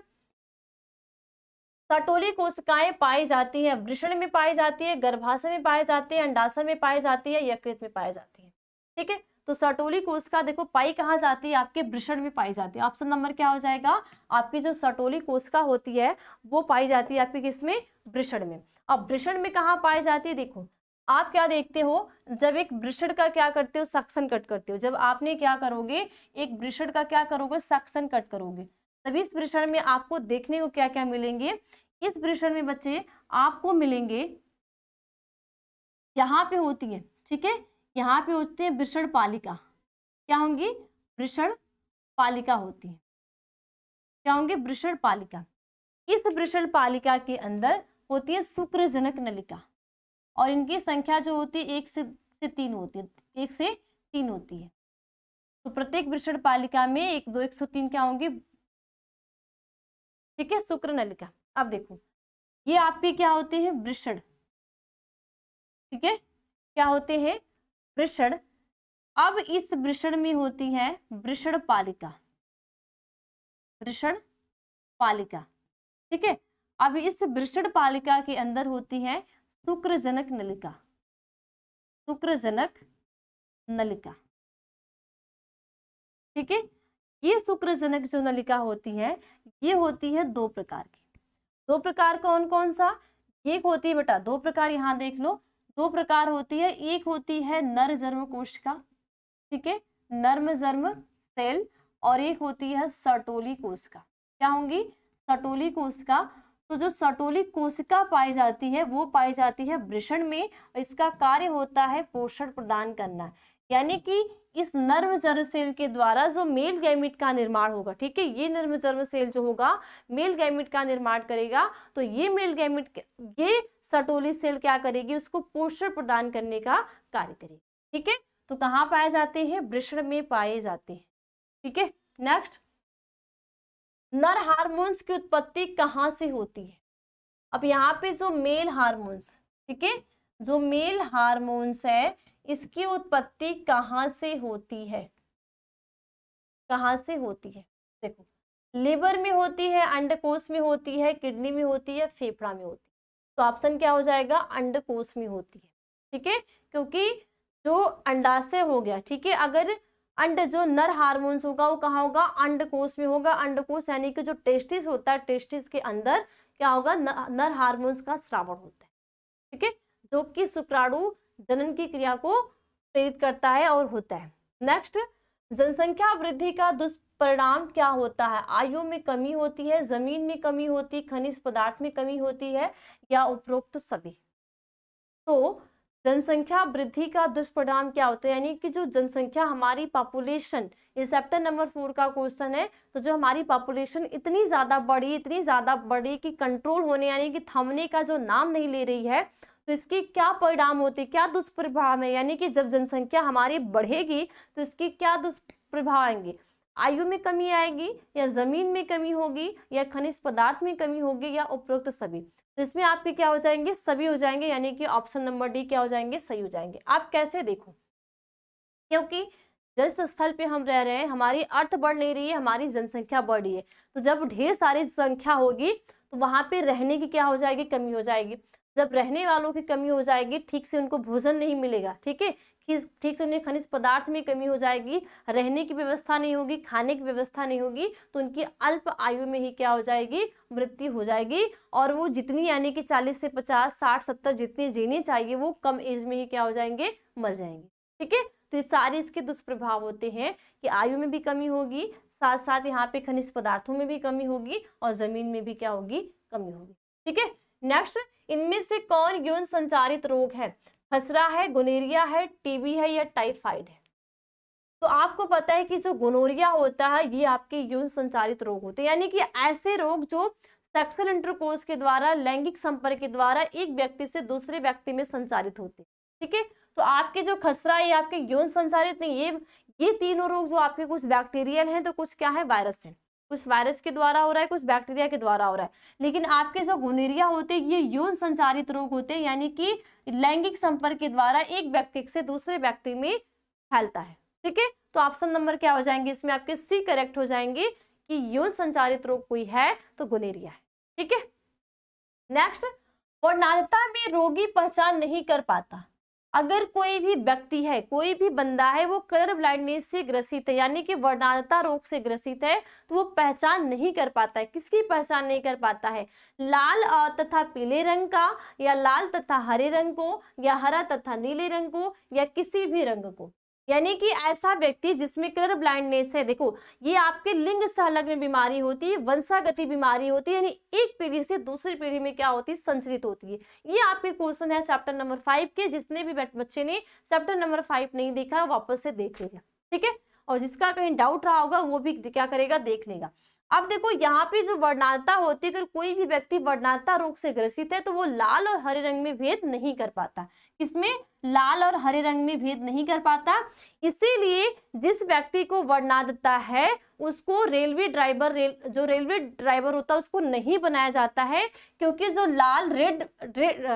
सटोली कोशिकाएँ पाई जाती है, वृषण में पाई जाती है, गर्भाशय में पाई जाती है, अंडाशय में पाई जाती है, यकृत में पाई जाती है। ठीक है? तो सटोली कोशिका देखो, पाई कहाँ जाती है? आपके वृषण में पाई जाती है। ऑप्शन नंबर क्या हो जाएगा? आपकी जो सटोली कोशिका होती है, वो पाई जाती है आपकी किसमें वृषण में। अब वृषण में कहाँ पाई जाती है? देखो, आप क्या देखते हो? जब एक वृषण का क्या करते हो? सक्शन कट करते हो। जब आपने क्या करोगे? एक वृषण का क्या करोगे? सक्शन कट करोगे। तभी इस वृषण में आपको देखने को क्या क्या मिलेंगे? इस वृषण में बच्चे आपको मिलेंगे यहाँ पे होती है ठीक है? यहाँ पे होती है वृषण पालिका। क्या होंगी? वृषण पालिका होती है। क्या होंगे? वृषण पालिका। इस वृषण पालिका के अंदर होती है शुक्रजनक नलिका और इनकी संख्या जो होती है एक से, से तीन होती है एक से तीन होती है। तो प्रत्येक वृषण पालिका में एक दो एक सौ तीन क्या होंगे? ठीक है शुक्र नलिका अब देखो, ये आपके क्या होते हैं? वृषण। ठीक है, क्या होते हैं? वृषण। अब इस वृषण में होती है वृषण पालिका। वृषण पालिका। ठीक है, अब इस वृषण पालिका के अंदर होती है शुक्रजनक नलिका। शुक्रजनक नलिका। ठीक है ये शुक्रजनक जो नलिका होती है, ये होती है दो प्रकार की। दो प्रकार कौन कौन सा? एक होती है बेटा, दो प्रकार यहाँ देख लो। दो प्रकार होती है, एक होती है नर जन्म कोशिका, ठीक है? नर्म जन्म सेल और एक होती है सटोली कोशिका। क्या होंगी? सटोली कोशिका। तो जो सटोली कोशिका पाई जाती है, वो पाई जाती है वृषण में। इसका कार्य होता है पोषण प्रदान करना। यानी कि इस नर्म जर्म सेल के द्वारा जो मेल गैमिट का निर्माण होगा, ठीक है? ये नर्म जर्म सेल जो होगा, मेल गैमिट का निर्माण करेगा। तो ये मेल गैमिट ये सटोली सेल क्या करेगी? उसको पोषण प्रदान करने का कार्य करेगी, ठीक है? तो कहाँ पाए जाते हैं? वृषण में पाए जाते हैं, ठीक है? नेक्स्ट नर हार्मोन्स की उत्पत्ति कहाँ से होती है? अब यहाँ पे जो मेल हार्मोन्स ठीक है? जो मेल हार्मोन्स है इसकी उत्पत्ति कहाँ से होती है? कहाँ से होती है? देखो, लिवर में होती है, अंडकोश में होती है, किडनी में होती है, फेफड़ा में होती है। तो ऑप्शन क्या हो जाएगा? अंडकोश में होती है। ठीक है? क्योंकि जो अंडाशय हो गया, ठीक है? अगर अंड जो नर हार्मोन्स होगा, वो कहाँ होगा? अंडकोश में होगा। अंडकोश यानी कि जो टेस्टिस होता है, टेस्टिस के अंदर क्या होगा? नर हार्मोन्स का श्रावण होता है। ठीक है? जो कि शुक्राणु जनन की क्रिया को प्रेरित करता है और होता है। नेक्स्ट जनसंख्या वृद्धि का दुष्परिणाम क्या होता है? आयु में कमी होती है, ज़मीन में कमी होती है, खनिज पदार्थ में कमी होती है या उपरोक्त सभी? तो जनसंख्या वृद्धि का दुष्परिणाम क्या होता है? यानी कि जो जनसंख्या हमारी पॉपुलेशन ये चैप्टर नंबर फोर का क्वेश्चन है तो जो हमारी पॉपुलेशन इतनी ज़्यादा बढ़ी, इतनी ज़्यादा बढ़ी कि कंट्रोल होने, यानी कि थमने का जो नाम नहीं ले रही है तो इसकी क्या परिणाम होते, क्या दुष्प्रभाव है? यानी कि जब जनसंख्या हमारी बढ़ेगी तो इसकी क्या दुष्प्रभाव आएँगे? आयु में कमी आएगी या ज़मीन में कमी होगी या खनिज पदार्थ में कमी होगी या उपरोक्त सभी? तो इसमें आपके क्या हो जाएँगे? सभी हो जाएँगे, यानी कि ऑप्शन नंबर डी क्या हो जाएँगे? सही हो जाएँगे। आप कैसे देखो? क्योंकि जिस स्थल पे हम रह रहे हैं, हमारी अर्थ बढ़ नहीं रही है, हमारी जनसंख्या बढ़ रही है। तो जब ढेर सारी संख्या होगी तो वहाँ पे रहने की क्या हो जाएगी? कमी हो जाएगी। जब रहने वालों की कमी हो जाएगी, ठीक से उनको भोजन नहीं मिलेगा, ठीक है? ठीक से उन्हें खनिज पदार्थ में कमी हो जाएगी, रहने की व्यवस्था नहीं होगी, खाने की व्यवस्था नहीं होगी तो उनकी अल्प आयु में ही क्या हो जाएगी? मृत्यु हो जाएगी। और वो जितनी, यानी कि 40 से 50 60 70 जितनी जीनी चाहिए, वो कम एज में ही क्या हो जाएँगे? मर जाएँगे, ठीक है? तो ये सारे इसके दुष्प्रभाव होते हैं कि आयु में भी कमी होगी साथ साथ यहाँ पे खनिज पदार्थों में भी कमी होगी और ज़मीन में भी क्या होगी? कमी होगी, ठीक है? नेक्स्ट इनमें से कौन यौन संचारित रोग है? खसरा है, गुनेरिया है टीबी है या टाइफाइड है? तो आपको पता है कि जो गोनोरिया होता है, ये आपके यौन संचारित रोग होते हैं। यानी कि ऐसे रोग जो सेक्सुअल इंटरकोर्स के द्वारा, लैंगिक संपर्क के द्वारा एक व्यक्ति से दूसरे व्यक्ति में संचारित होते हैं। ठीक है? तो आपके जो खसरा ये आपके यौन संचारित नहीं, ये ये तीनों रोग जो आपके कुछ बैक्टीरियल हैं तो कुछ क्या है? वायरस है। कुछ वायरस के द्वारा हो रहा है, कुछ बैक्टीरिया के द्वारा हो रहा है। लेकिन आपके जो गुनेरिया होते हैं, ये यौन संचारित रोग होते हैं, यानी कि लैंगिक संपर्क के द्वारा एक व्यक्ति से दूसरे व्यक्ति में फैलता है। ठीक है? तो ऑप्शन नंबर क्या हो जाएँगे? इसमें आपके सी करेक्ट हो जाएँगे कि यौन संचारित रोग कोई है तो गुनेरिया है। ठीक है? नेक्स्ट वर्णालता में रोगी पहचान नहीं कर पाता। अगर कोई भी व्यक्ति है, कोई भी बंदा है, वो कलर ब्लाइंडनेस से ग्रसित है, यानी कि वर्णानता रोग से ग्रसित है तो वो पहचान नहीं कर पाता है। किसकी पहचान नहीं कर पाता है? लाल तथा पीले रंग का, या लाल तथा हरे रंग को, या हरा तथा नीले रंग को, या किसी भी रंग को? यानी कि ऐसा व्यक्ति जिसमें कलर ब्लाइंडनेस है, देखो, ये आपके लिंग संलग्न बीमारी होती है, वंशागति बीमारी होती है, यानी एक पीढ़ी से दूसरी पीढ़ी में क्या होती है संचरित होती है। ये आपके क्वेश्चन है चैप्टर नंबर फाइव के, जिसने भी बच्चे ने चैप्टर नंबर फाइव नहीं देखा, वापस से देख लेगा ठीक है? और जिसका कहीं डाउट रहा होगा, वो भी क्या करेगा, देख लेगा। अब देखो यहाँ पे जो वर्णालता होती है अगर कोई भी व्यक्ति वर्णालता रोग से ग्रसित है तो वो लाल और हरे रंग में भेद नहीं कर पाता। किसमें लाल और हरे रंग में भेद नहीं कर पाता। इसीलिए जिस व्यक्ति को वर्णादता है उसको रेलवे ड्राइवर रेल जो रेलवे ड्राइवर होता है उसको नहीं बनाया जाता है क्योंकि जो लाल रेड, रेड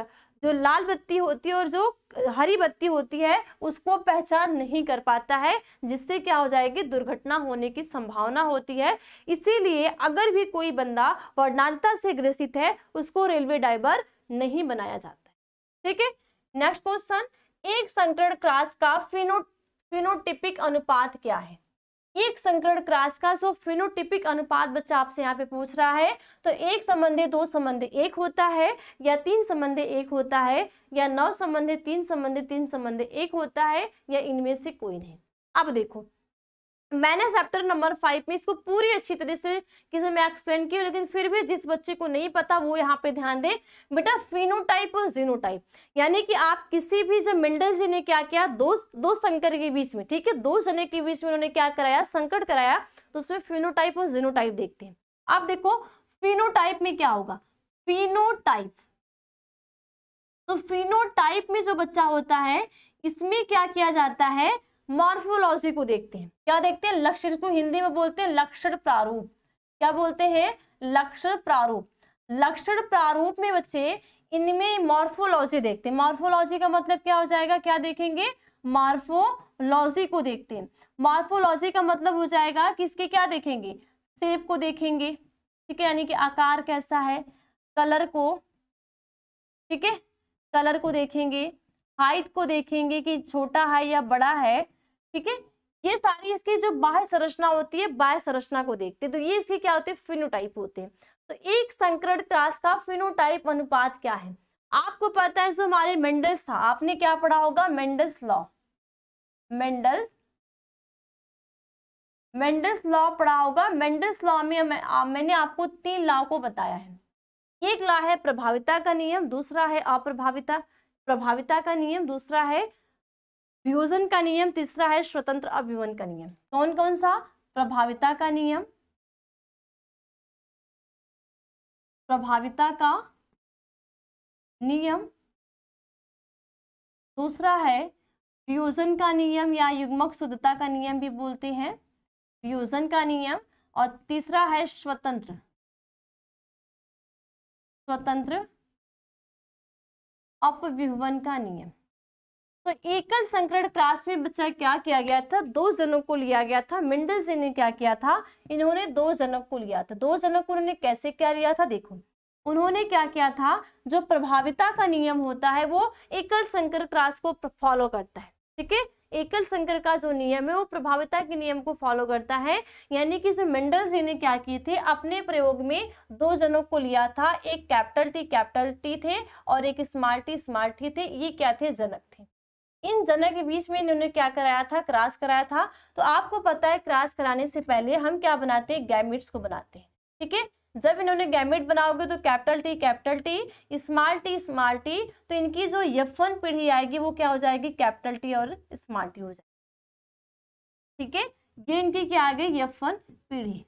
जो लाल बत्ती होती है और जो हरी बत्ती होती है, उसको पहचान नहीं कर पाता है, जिससे क्या हो जाएगी? दुर्घटना होने की संभावना होती है। इसीलिए अगर भी कोई बंदा वर्णांता से ग्रसित है, उसको रेलवे ड्राइवर नहीं बनाया जाता ठीक है? नेक्स्ट क्वेश्चन, एक संकरण क्रास का फिनो, फिनोटिपिक अनुपात क्या है? एक संकरण क्रास का सो फिनोटिपिक अनुपात बच्चा आपसे यहाँ पे पूछ रहा है तो एक संबंधी दो संबंधी एक होता है, या तीन संबंधी एक होता है, या नौ संबंधी तीन संबंधी तीन संबंधी एक होता है, या इनमें से कोई नहीं। अब देखो मैंने चैप्टर नंबर फाइव में इसको पूरी अच्छी तरह से किसी में एक्सप्लेन किया, लेकिन फिर भी जिस बच्चे को नहीं पता, वो यहाँ पे ध्यान दे। बेटा फिनोटाइप और जीनोटाइप यानी कि आप किसी भी जब मिंडल जी ने क्या किया दो दो संकर के बीच में, ठीक है? दो जने के बीच में उन्होंने क्या कराया, संकट कराया तो उसमें फिनोटाइप और जीनोटाइप देखते हैं। आप देखो फिनोटाइप में क्या होगा? फिनोटाइप तो फिनोटाइप में जो बच्चा होता है, इसमें क्या किया जाता है? मॉर्फोलॉजी को देखते हैं। क्या देखते हैं? लक्षण को हिंदी में बोलते हैं लक्षण प्रारूप। क्या बोलते हैं? लक्षण प्रारूप। लक्षण प्रारूप में बच्चे इनमें मॉर्फोलॉजी देखते हैं। मॉर्फोलॉजी का मतलब क्या हो जाएगा? क्या देखेंगे? मॉर्फोलॉजी को देखते हैं। मॉर्फोलॉजी का मतलब हो जाएगा कि इसके क्या देखेंगे? सेप को देखेंगे। ठीक है? यानी कि आकार कैसा है? कलर को। ठीक है? कलर को देखेंगे। हाइट को देखेंगे कि छोटा है या बड़ा है। ठीक है? ये सारी इसकी जो बाह्य संरचना होती है बाह्य संरचना को देखते हैं। तो ये इसके क्या होते हैं? फिनोटाइप होते हैं। तो एक संकरण क्लास का फिनोटाइप अनुपात क्या है? आपको पता है जो हमारे मेंडल्स था आपने क्या पढ़ा होगा? Mendel's law Mendel Mendel's law पढ़ा होगा। मेंडल्स लॉ में मैं, आ, मैंने आपको तीन लॉ को बताया है। एक लॉ है प्रभाविता का नियम दूसरा है अप्रभाविता। प्रभाविता का नियम दूसरा है वियोजन का नियम तीसरा है स्वतंत्र अभिवन का नियम। कौन कौन सा? प्रभाविता का नियम। प्रभाविता का नियम। दूसरा है, वियोजन का नियम या युग्मक शुद्धता का नियम भी बोलते हैं। वियोजन का नियम और तीसरा है स्वतंत्र। स्वतंत्र अपविभवन का नियम। तो एकल संकरण क्लास में बच्चा क्या किया गया था? दो जनों को लिया गया था। मिंडल जी ने क्या किया था? इन्होंने दो जनक को लिया था। दो जनक को उन्होंने कैसे क्या लिया था? देखो, उन्होंने क्या किया था? जो प्रभाविता का नियम होता है, वो एकल संकर क्रास को फॉलो करता है। ठीक है? एकल संकर का जो नियम है, वो प्रभाविता के नियम को फॉलो करता है। यानी कि जो मंडल जी ने क्या किए थे? अपने प्रयोग में दो जनों को लिया था। एक कैपिटल टी कैपिटल टी थे और एक स्मॉल टी स्मॉल टी थे। ये क्या थे? जनक थे। इन जनक के बीच में इन्होंने क्या कराया था? क्रॉस कराया था। तो आपको पता है, क्रॉस कराने से पहले हम क्या बनाते हैं? गैमिट्स को बनाते हैं। ठीक है? जब इन्होंने गैमिट बनाओगे तो capital T capital T, small T small T तो इनकी जो यफन पीढ़ी आएगी वो क्या हो जाएगी? कैपिटल टी और स्मॉल टी हो जाएगी। ठीक है? ये इनकी क्या आ गई? यफन पीढ़ी।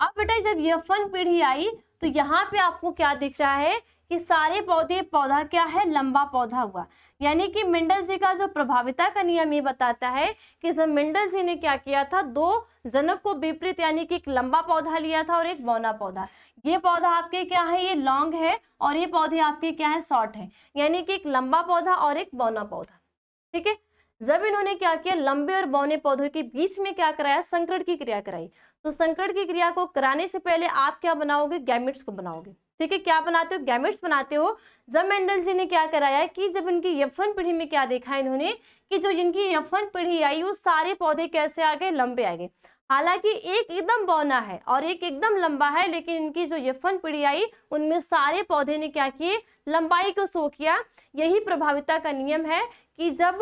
अब बेटा जब यफन पीढ़ी आई तो यहाँ पे आपको क्या दिख रहा है? कि सारे पौधे, पौधा क्या है? लंबा पौधा हुआ। यानी कि मिंडल जी का जो प्रभाविता का नियम ये बताता है कि जब मिंडल जी ने क्या किया था? दो जनक को विपरीत यानी कि एक लंबा पौधा लिया था और एक बौना पौधा। ये पौधा आपके क्या है? ये लॉन्ग है और ये पौधे आपके क्या है? शॉर्ट है। यानी कि एक लंबा पौधा और एक बौना पौधा। ठीक है? जब इन्होंने क्या किया? लंबे और बौने पौधों के बीच में क्या कराया? संकट की क्रिया कराई। तो संकट की क्रिया को कराने से पहले आप क्या बनाओगे? गैमिट्स को बनाओगे। ठीक है, क्या बनाते हो? गैमिट्स बनाते हो। जब मेंडल जी ने क्या कराया कि जब इनकी यफन पीढ़ी में क्या देखा इन्होंने कि जो इनकी यफन पीढ़ी आई, वो सारे पौधे कैसे आ गए? लंबे आ गए। हालाँकि एक एकदम बौना है और एक एकदम लंबा है, लेकिन इनकी जो यफन पीढ़ी आई, उनमें सारे पौधे ने क्या किए? लंबाई को सो किया। यही प्रभाविता का नियम है कि जब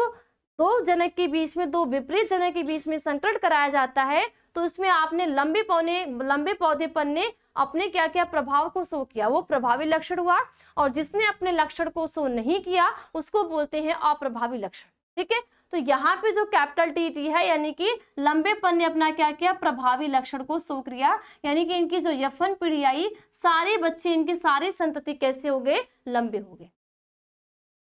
दो जनक के बीच में, दो विपरीत जनक के बीच में संकट कराया जाता है तो उसमें आपने लंबे पौने, लंबे पौधे ने अपने क्या क्या प्रभाव को शो किया? वो प्रभावी लक्षण हुआ और जिसने अपने लक्षण को शो नहीं किया, उसको बोलते हैं अप्रभावी लक्षण। ठीक है? तो यहाँ पे जो कैपिटल टी टी है, यानी कि लंबेपन ने अपना क्या किया? प्रभावी लक्षण को शो किया। यानी कि इनकी जो यफन पीढ़ी आई, सारे बच्चे इनके सारे संतति कैसे हो गए? लंबे हो गए।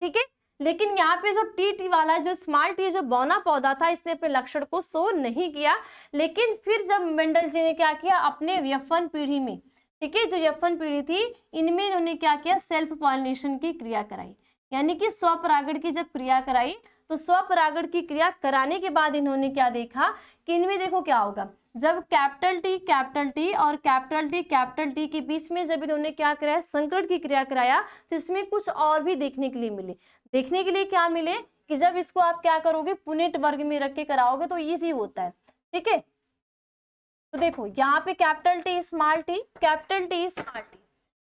ठीक है? लेकिन यहाँ पे जो टी टी वाला जो स्मॉल टी जो बौना पौधा था, इसने अपने लक्षण को शो नहीं किया। लेकिन फिर जब मेंडल जी ने क्या किया, अपने यफन पीढ़ी में, ठीक है, जो यफन पीढ़ी थी, इनमें इन्होंने क्या किया सेल्फ पॉलिनेशन की क्रिया कराई। यानी कि स्वपरागण की जब क्रिया कराई तो स्वपरागण की क्रिया कराने के बाद इन्होंने क्या देखा कि इनमें देखो क्या होगा। जब कैपिटल टी कैपिटल टी और कैपिटल टी कैपिटल टी के बीच में जब इन्होंने क्या कराया संकट की क्रिया कराया तो इसमें कुछ और भी देखने के लिए मिले। देखने के लिए क्या मिले कि जब इसको आप क्या करोगे, पुनेट वर्ग में रख के कराओगे तो इजी होता है। ठीक है? तो देखो, यहाँ पे capital T small T capital T small T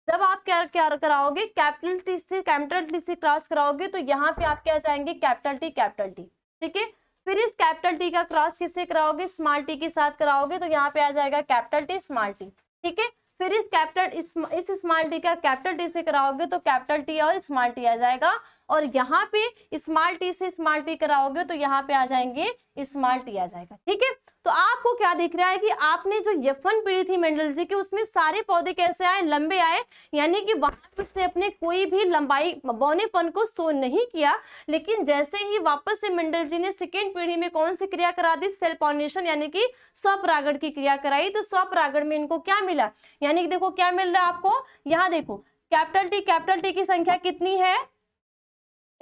जब आप क्या क्या कराओगे कैपिटल टी से कैपिटल टी से क्रॉस कराओगे तो यहाँ पे आप क्या जाएँगे कैपिटल टी कैपिटल टी ठीक है? फिर इस कैपिटल टी का क्रॉस किससे कराओगे स्मॉल टी के साथ कराओगे तो यहाँ पे आ जाएगा कैपिटल टी स्मॉल टी ठीक है? फिर इस कैपिटल इस स्मॉल टी का कैपिटल टी से कराओगे तो कैपिटल टी और स्मॉल टी आ जाएगा। और यहाँ पे स्मॉल टी से स्मॉल टी कराओगे तो यहाँ पे आ जाएँगे स्मॉल टी आ जाएगा। ठीक है? तो आपको क्या दिख रहा है कि आपने जो यफन पीढ़ी थी मेंडल जी की, उसमें सारे पौधे कैसे आए, लंबे आए? यानी कि वहाँ उसने अपने कोई भी लंबाई, बौनेपन को सो नहीं किया, लेकिन जैसे ही वापस से मेंडल जी ने सेकेंड पीढ़ी में कौन सी क्रिया करा दी? सेल पॉलिनेशन यानी कि स्वपरागण की क्रिया कराई। तो स्वपरागण में इनको क्या मिला? यानी कि देखो, क्या मिल रहा है आपको? यहाँ देखो कैपिटल टी कैपिटल टी की संख्या कितनी है?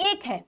एक है,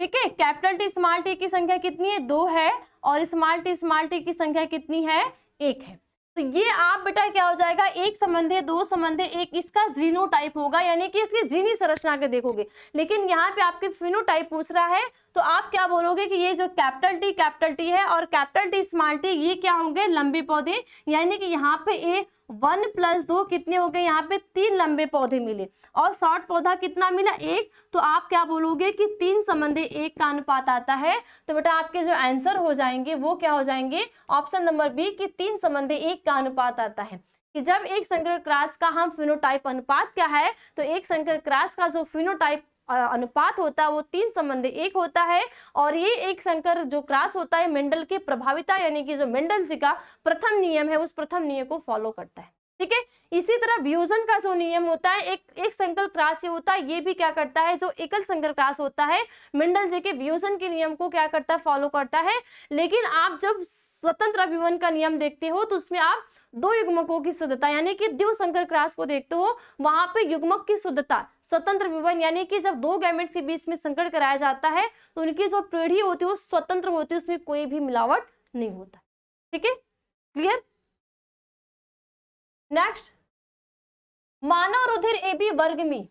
ठीक है? कैपिटल टी स्मॉल टी की संख्या कितनी है? दो है और स्मॉल टी स्मॉल टी की संख्या कितनी है? एक है। तो ये आप बेटा क्या हो जाएगा? एक संबंध है दो संबंध है एक इसका जीनो टाइप होगा, यानी कि इसकी जीनी संरचना के देखोगे। लेकिन यहाँ पे आपके फिनो टाइप पूछ रहा है तो आप क्या बोलोगे कि ये जो कैपिटल टी कैपिटल टी है और कैपिटल टी स्मॉल टी ये क्या होंगे? लंबे पौधे, यानी कि यहाँ पे ए वन प्लस दो कितने हो गए? यहाँ पे तीन लंबे पौधे मिले। और शॉर्ट पौधा कितना मिला? एक। तो आप क्या बोलोगे कि तीन संबंधे एक का अनुपात आता है? तो बेटा आपके जो आंसर हो जाएँगे, वो क्या हो जाएँगे? ऑप्शन नंबर बी कि तीन संबंधे एक का अनुपात आता है। कि जब एक संकर क्रास का हम फिनोटाइप अनुपात क्या है? तो एक संकर क्रास का जो फिनोटाइप अनुपात होता है, वो तीन संबंध एक होता है और ये एक संकर जो क्रास होता है, मेंडल के प्रभाविता यानी कि जो मेंडल जी का प्रथम नियम है, उस प्रथम नियम को फॉलो करता है। ठीक है? इसी तरह व्यूजन का जो नियम होता है, एक एक संकल क्रास से होता है, ये भी क्या करता है, जो एकल संकल क्रास होता है, मिंडल जी के व्यूजन के नियम को क्या करता है फॉलो करता है। लेकिन आप जब स्वतंत्र अभिवन का नियम देखते हो तो उसमें आप दो युग्मकों की शुद्धता, यानी कि द्विव संकर क्रास को देखते हो, वहाँ पे युग्मक की शुद्धता, स्वतंत्र विवन यानी कि जब दो गैमेट के बीच में संकट कराया जाता है तो उनकी जो पीढ़ी होती है, वो स्वतंत्र होती है, उसमें कोई भी मिलावट नहीं होता। ठीक है? क्लियर नेक्स्ट मानव रुधिर ए बी वर्ग में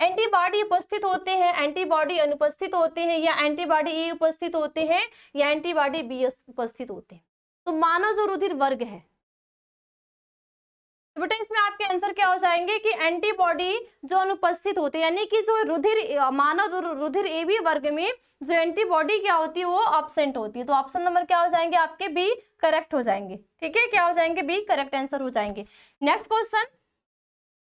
एंटीबॉडी उपस्थित होते हैं एंटीबॉडी अनुपस्थित होते हैं, या एंटीबॉडी ए उपस्थित होते हैं, या एंटीबॉडी बी उपस्थित होते हैं। तो मानव जो रुधिर वर्ग है तो बेटा इसमें आपके आंसर क्या हो जाएँगे कि एंटीबॉडी जो अनुपस्थित होते हैं, यानी कि जो रुधिर, मानव रुधिर ए बी वर्ग में जो एंटीबॉडी क्या होती है, वो ऑब्सेंट होती है। तो ऑप्शन नंबर क्या हो जाएँगे? आपके बी करेक्ट हो जाएँगे। ठीक है? क्या हो जाएँगे? बी करेक्ट आंसर हो जाएँगे। नेक्स्ट क्वेश्चन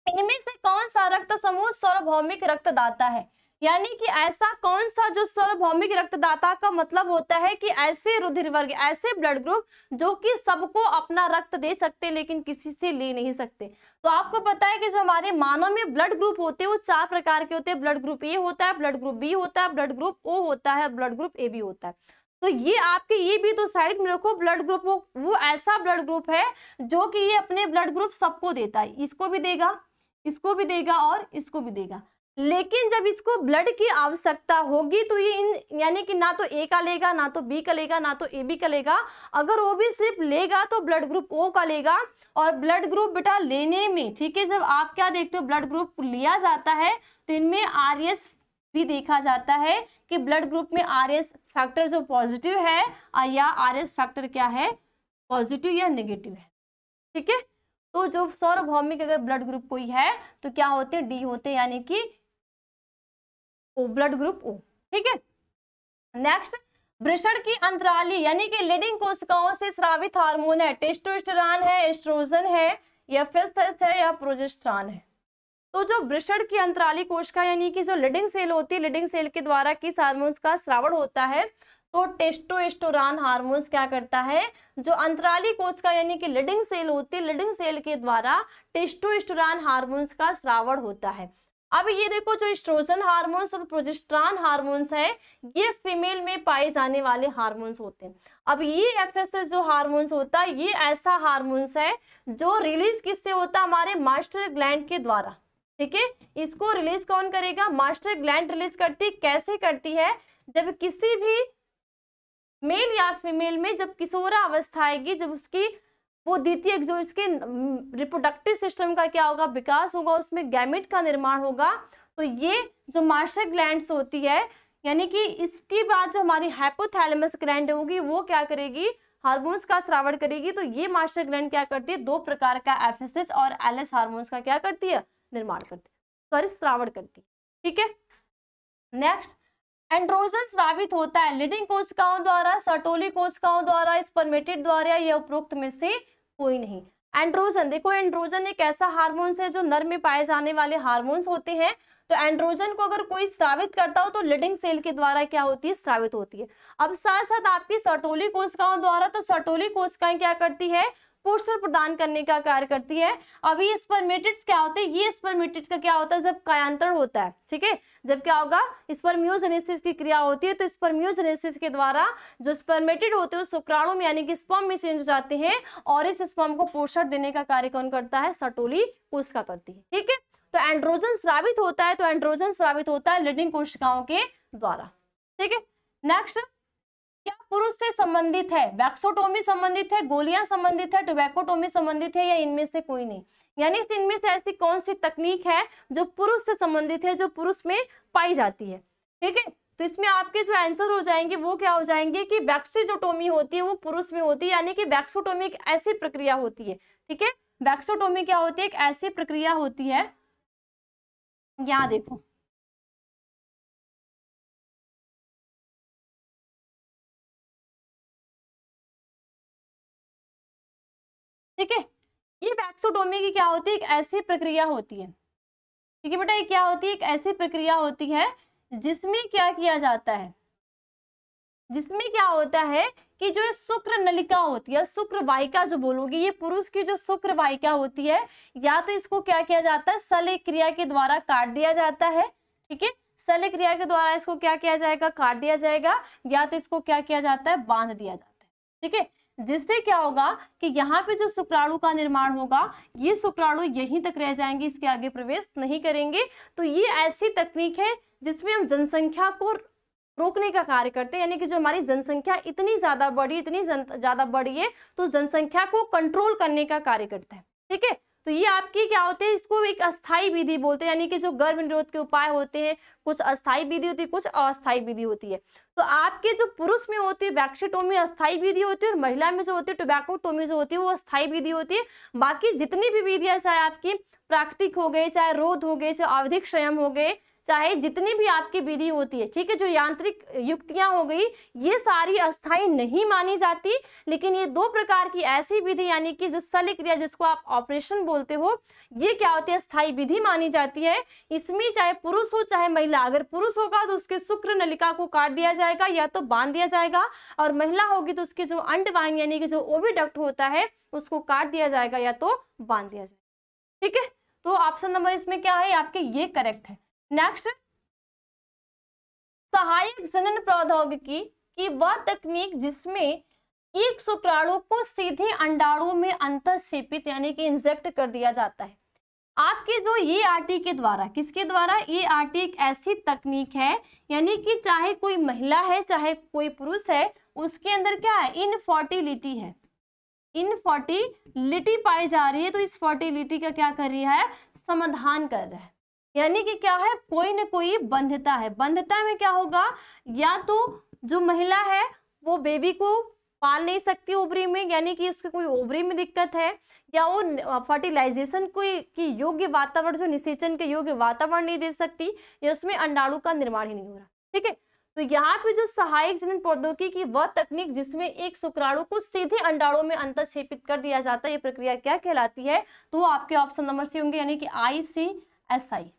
इनमें से कौन सा रक्त समूह सार्वभौमिक रक्तदाता है? यानी कि ऐसा कौन सा जो सार्वभौमिक रक्तदाता का मतलब होता है कि ऐसे रुधिर वर्ग ऐसे ब्लड ग्रुप जो कि सबको अपना रक्त दे सकते लेकिन किसी से ले नहीं सकते। तो आपको पता है कि जो हमारे मानव में ब्लड ग्रुप होते हैं, वो चार प्रकार के होते हैं। ब्लड ग्रुप ए होता है, ब्लड ग्रुप बी होता है, ब्लड ग्रुप ओ होता है, ब्लड ग्रुप ए बी होता है। तो ये आपके, ये भी तो साइड में रखो, ब्लड ग्रुप वो ऐसा ब्लड ग्रुप है जो कि ये अपने ब्लड ग्रुप सबको देता है। इसको भी देगा, इसको भी देगा और इसको भी देगा। लेकिन जब इसको ब्लड की आवश्यकता होगी तो ये इन, यानी कि ना तो ए का लेगा, ना तो बी का लेगा, ना तो ए बी का लेगा। अगर वो भी सिर्फ़ लेगा तो ब्लड ग्रुप ओ का लेगा। और ब्लड ग्रुप बेटा लेने में, ठीक है, जब आप क्या देखते हो, ब्लड ग्रुप लिया जाता है तो इनमें आर एस भी देखा जाता है कि ब्लड ग्रुप में आर एस फैक्टर जो पॉजिटिव है या आर एस फैक्टर क्या है, पॉजिटिव या नेगेटिव है। ठीक है? तो जो सौरभौमिक अगर ब्लड ग्रुप कोई है तो क्या होते हैं? डी होते यानी कि ओ ब्लड ग्रुप ओ, ठीक है? नेक्स्ट वृषण की अंतराली, यानी कि लीडिंग कोशिकाओं से स्रावित हार्मोन है टेस्टोस्टेरॉन है एस्ट्रोजन है, या फिस्ट है, या प्रोजेस्ट्रॉन है। तो जो वृषण की अंतराली कोशिका, यानी कि जो लीडिंग सेल होती है लीडिंग सेल के द्वारा किस हार्मोन्स का श्रावण होता है तो टेस्टोस्टेरोन हार्मोन्स क्या करता है, जो अंतराली कोशिका, यानी कि लीडिंग सेल होती है लीडिंग सेल के द्वारा टेस्टोस्टेरोन हार्मोन्स का श्रावण होता है। अब ये देखो जो स्ट्रोजन हार्मोन्स और प्रोजेस्ट्रॉन हार्मोन्स है, ये फीमेल में पाए जाने वाले हार्मोन्स होते हैं। अब ये एफएसएस जो हार्मोन्स होता है, ये ऐसा हार्मोन्स है जो रिलीज़ किससे होता है? हमारे मास्टर ग्लैंड के द्वारा। ठीक है? इसको रिलीज़ कौन करेगा? मास्टर ग्लैंड रिलीज़ करती, कैसे करती है? जब किसी भी मेल या फीमेल में जब किशोरा अवस्था आएगी, जब उसकी वो द्वितीय जो इसके रिप्रोडक्टिव सिस्टम का क्या होगा? विकास होगा, उसमें गैमिट का निर्माण होगा। तो ये जो मास्टर ग्लैंड होती है, यानी कि इसकी बाद जो हमारी हाइपोथैलेमस ग्लैंड होगी, वो क्या करेगी? हार्मोन्स का श्रावण करेगी। तो ये मास्टर ग्लैंड क्या करती है? दो प्रकार का एफ़ और एल हार्मोन्स का क्या करती है? निर्माण करती है। सॉरी श्रावण करती है। ठीक है? नेक्स्ट एंड्रोजन स्रावित होता है। लिडिंग कोशिकाओं द्वारा सर्टोली कोशिकाओं द्वारा स्पर्मेटिड द्वारा या उपरोक्त में से कोई नहीं। एंड्रोजन देखो एंड्रोजन एक ऐसा हार्मोन्स है जो नर में पाए जाने वाले हार्मोन्स होते हैं। तो एंड्रोजन को अगर कोई स्रावित करता हो तो लिडिंग सेल के द्वारा क्या होती है? स्रावित होती है। अब साथ साथ आपकी सर्टोली कोशिकाओं द्वारा तो सर्टोली कोशिकाएँ क्या करती है? पोस्टर प्रदान करने का कार्य करती है। अभी स्पर्मेटिड्स क्या होते हैं? ये स्पर्मेटिड का क्या होता है? जब कायांतरण होता है, ठीक है? जब क्या होगा? स्पर्मियोजेनेसिस की क्रिया होती है तो स्पर्मियोजेनेसिस के द्वारा जो स्पर्मेटिड होते हैं शुक्राणु में, यानी कि स्पर्म में चेंज हो जाते हैं, और इस स्पर्म को पोषण देने का कार्य कौन करता है? सटोली कोशिका करती है, ठीक है? तो एंड्रोजन स्रावित होता है तो एंड्रोजन स्रावित होता है लिडिंग कोशिकाओं के द्वारा, ठीक है? नेक्स्ट क्या पुरुष से संबंधित है? वैक्सोटोमी संबंधित है? गोलियाँ संबंधित है? टोबैकोटोमी संबंधित है या इनमें से कोई नहीं? यानी इनमें से ऐसी कौन सी तकनीक है जो पुरुष से संबंधित है, जो पुरुष में पाई जाती है? ठीक है? तो इसमें आपके जो आंसर हो जाएँगे, वो क्या हो जाएँगे कि वैक्सीजोटोमी होती है, वो पुरुष में होती है, यानी कि वैक्सोटोमी एक ऐसी प्रक्रिया होती है। ठीक है? वैक्सोटोमी क्या होती है? एक ऐसी प्रक्रिया होती है। यहाँ देखो। ठीक है? ये वैक्सोटोमी की क्या होती है? एक ऐसी प्रक्रिया होती है। ठीक है बेटा, ये क्या होती है? एक ऐसी प्रक्रिया होती है जिसमें क्या किया जाता है? जिसमें क्या होता है कि जो शुक्र नलिका होती है, शुक्र वाहिका जो बोलोगे, ये पुरुष की जो शुक्र वाहिका होती है, या तो इसको क्या किया जाता है? सल क्रिया के द्वारा काट दिया जाता है। ठीक है? सल क्रिया के द्वारा इसको क्या किया जाएगा? काट दिया जाएगा। या तो इसको क्या किया जाता है? बाँध दिया जाता है। ठीक है? जिससे क्या होगा कि यहाँ पे जो शुक्राणु का निर्माण होगा, ये शुक्राणु यहीं तक रह जाएँगे, इसके आगे प्रवेश नहीं करेंगे। तो ये ऐसी तकनीक है जिसमें हम जनसंख्या को रोकने का कार्य करते हैं, यानी कि जो हमारी जनसंख्या इतनी ज़्यादा बढ़ी, इतनी ज़्यादा बढ़ी है तो जनसंख्या को कंट्रोल करने का कार्य करते हैं। ठीक है? तो ये आपकी क्या होते हैं? इसको एक अस्थाई विधि बोलते हैं, यानी कि जो गर्भ निरोध के उपाय होते हैं, कुछ अस्थाई विधि होती है, कुछ अस्थाई विधि होती है। तो आपके जो पुरुष में होती है, वैक्सीटोमी अस्थाई विधि होती है और महिला में जो होती है, टोबैकोटोमी जो होती है, वो अस्थाई विधि होती है। बाकी जितनी भी विधियाँ, चाहे आपकी प्राकृतिक हो गए चाहे रोध हो गए चाहे आवधिक संयम हो गए चाहे जितनी भी आपकी विधि होती है, ठीक है, जो यांत्रिक युक्तियाँ हो गई, ये सारी अस्थाई नहीं मानी जाती। लेकिन ये दो प्रकार की ऐसी विधि, यानी कि जो शल्य क्रिया जिसको आप ऑपरेशन बोलते हो, ये क्या होती है? स्थायी विधि मानी जाती है। इसमें चाहे पुरुष हो, चाहे महिला, अगर पुरुष होगा तो उसके शुक्र नलिका को काट दिया जाएगा या तो बाँध दिया जाएगा, और महिला होगी तो उसके जो अंडवाइन यानी कि जो ओविडक्ट होता है, उसको काट दिया जाएगा या तो बाँध दिया जाएगा। ठीक है? तो ऑप्शन नंबर इसमें क्या है? आपके ये करेक्ट है। नेक्स्ट सहायक जनन प्रौद्योगिकी की वह तकनीक जिसमें एक शुक्राणु को सीधे अंडाणु में अंतरक्षेपित यानी कि इंजेक्ट कर दिया जाता है। आपके जो ये आरटी के द्वारा, किसके द्वारा? ये आरटी एक ऐसी तकनीक है, यानी कि चाहे कोई महिला है, चाहे कोई पुरुष है, उसके अंदर क्या है? इनफर्टिलिटी है। इनफर्टिलिटी पाई जा रही है तो इस फर्टिलिटी का क्या कर रही है? समाधान कर रहा है। यानी कि क्या है, कोई ना कोई बंधता है। बंधता में क्या होगा, या तो जो महिला है, वो बेबी को पाल नहीं सकती ओवरी में, यानी कि उसके कोई ओवरी में दिक्कत है, या वो फर्टिलाइजेशन कोई, की योग्य वातावरण, जो निषेचन के योग्य वातावरण नहीं दे सकती, या उसमें अंडाणु का निर्माण ही नहीं हो रहा। ठीक है? तो यहाँ पे जो सहायक जनन प्रौद्योगिकी की वह तकनीक, जिसमें एक शुक्राणु को सीधे अंडाणु में अंतरक्षेपित कर दिया जाता है, ये प्रक्रिया क्या कहलाती है तो आपके ऑप्शन नंबर सी होंगे, यानी कि आई सी एस आई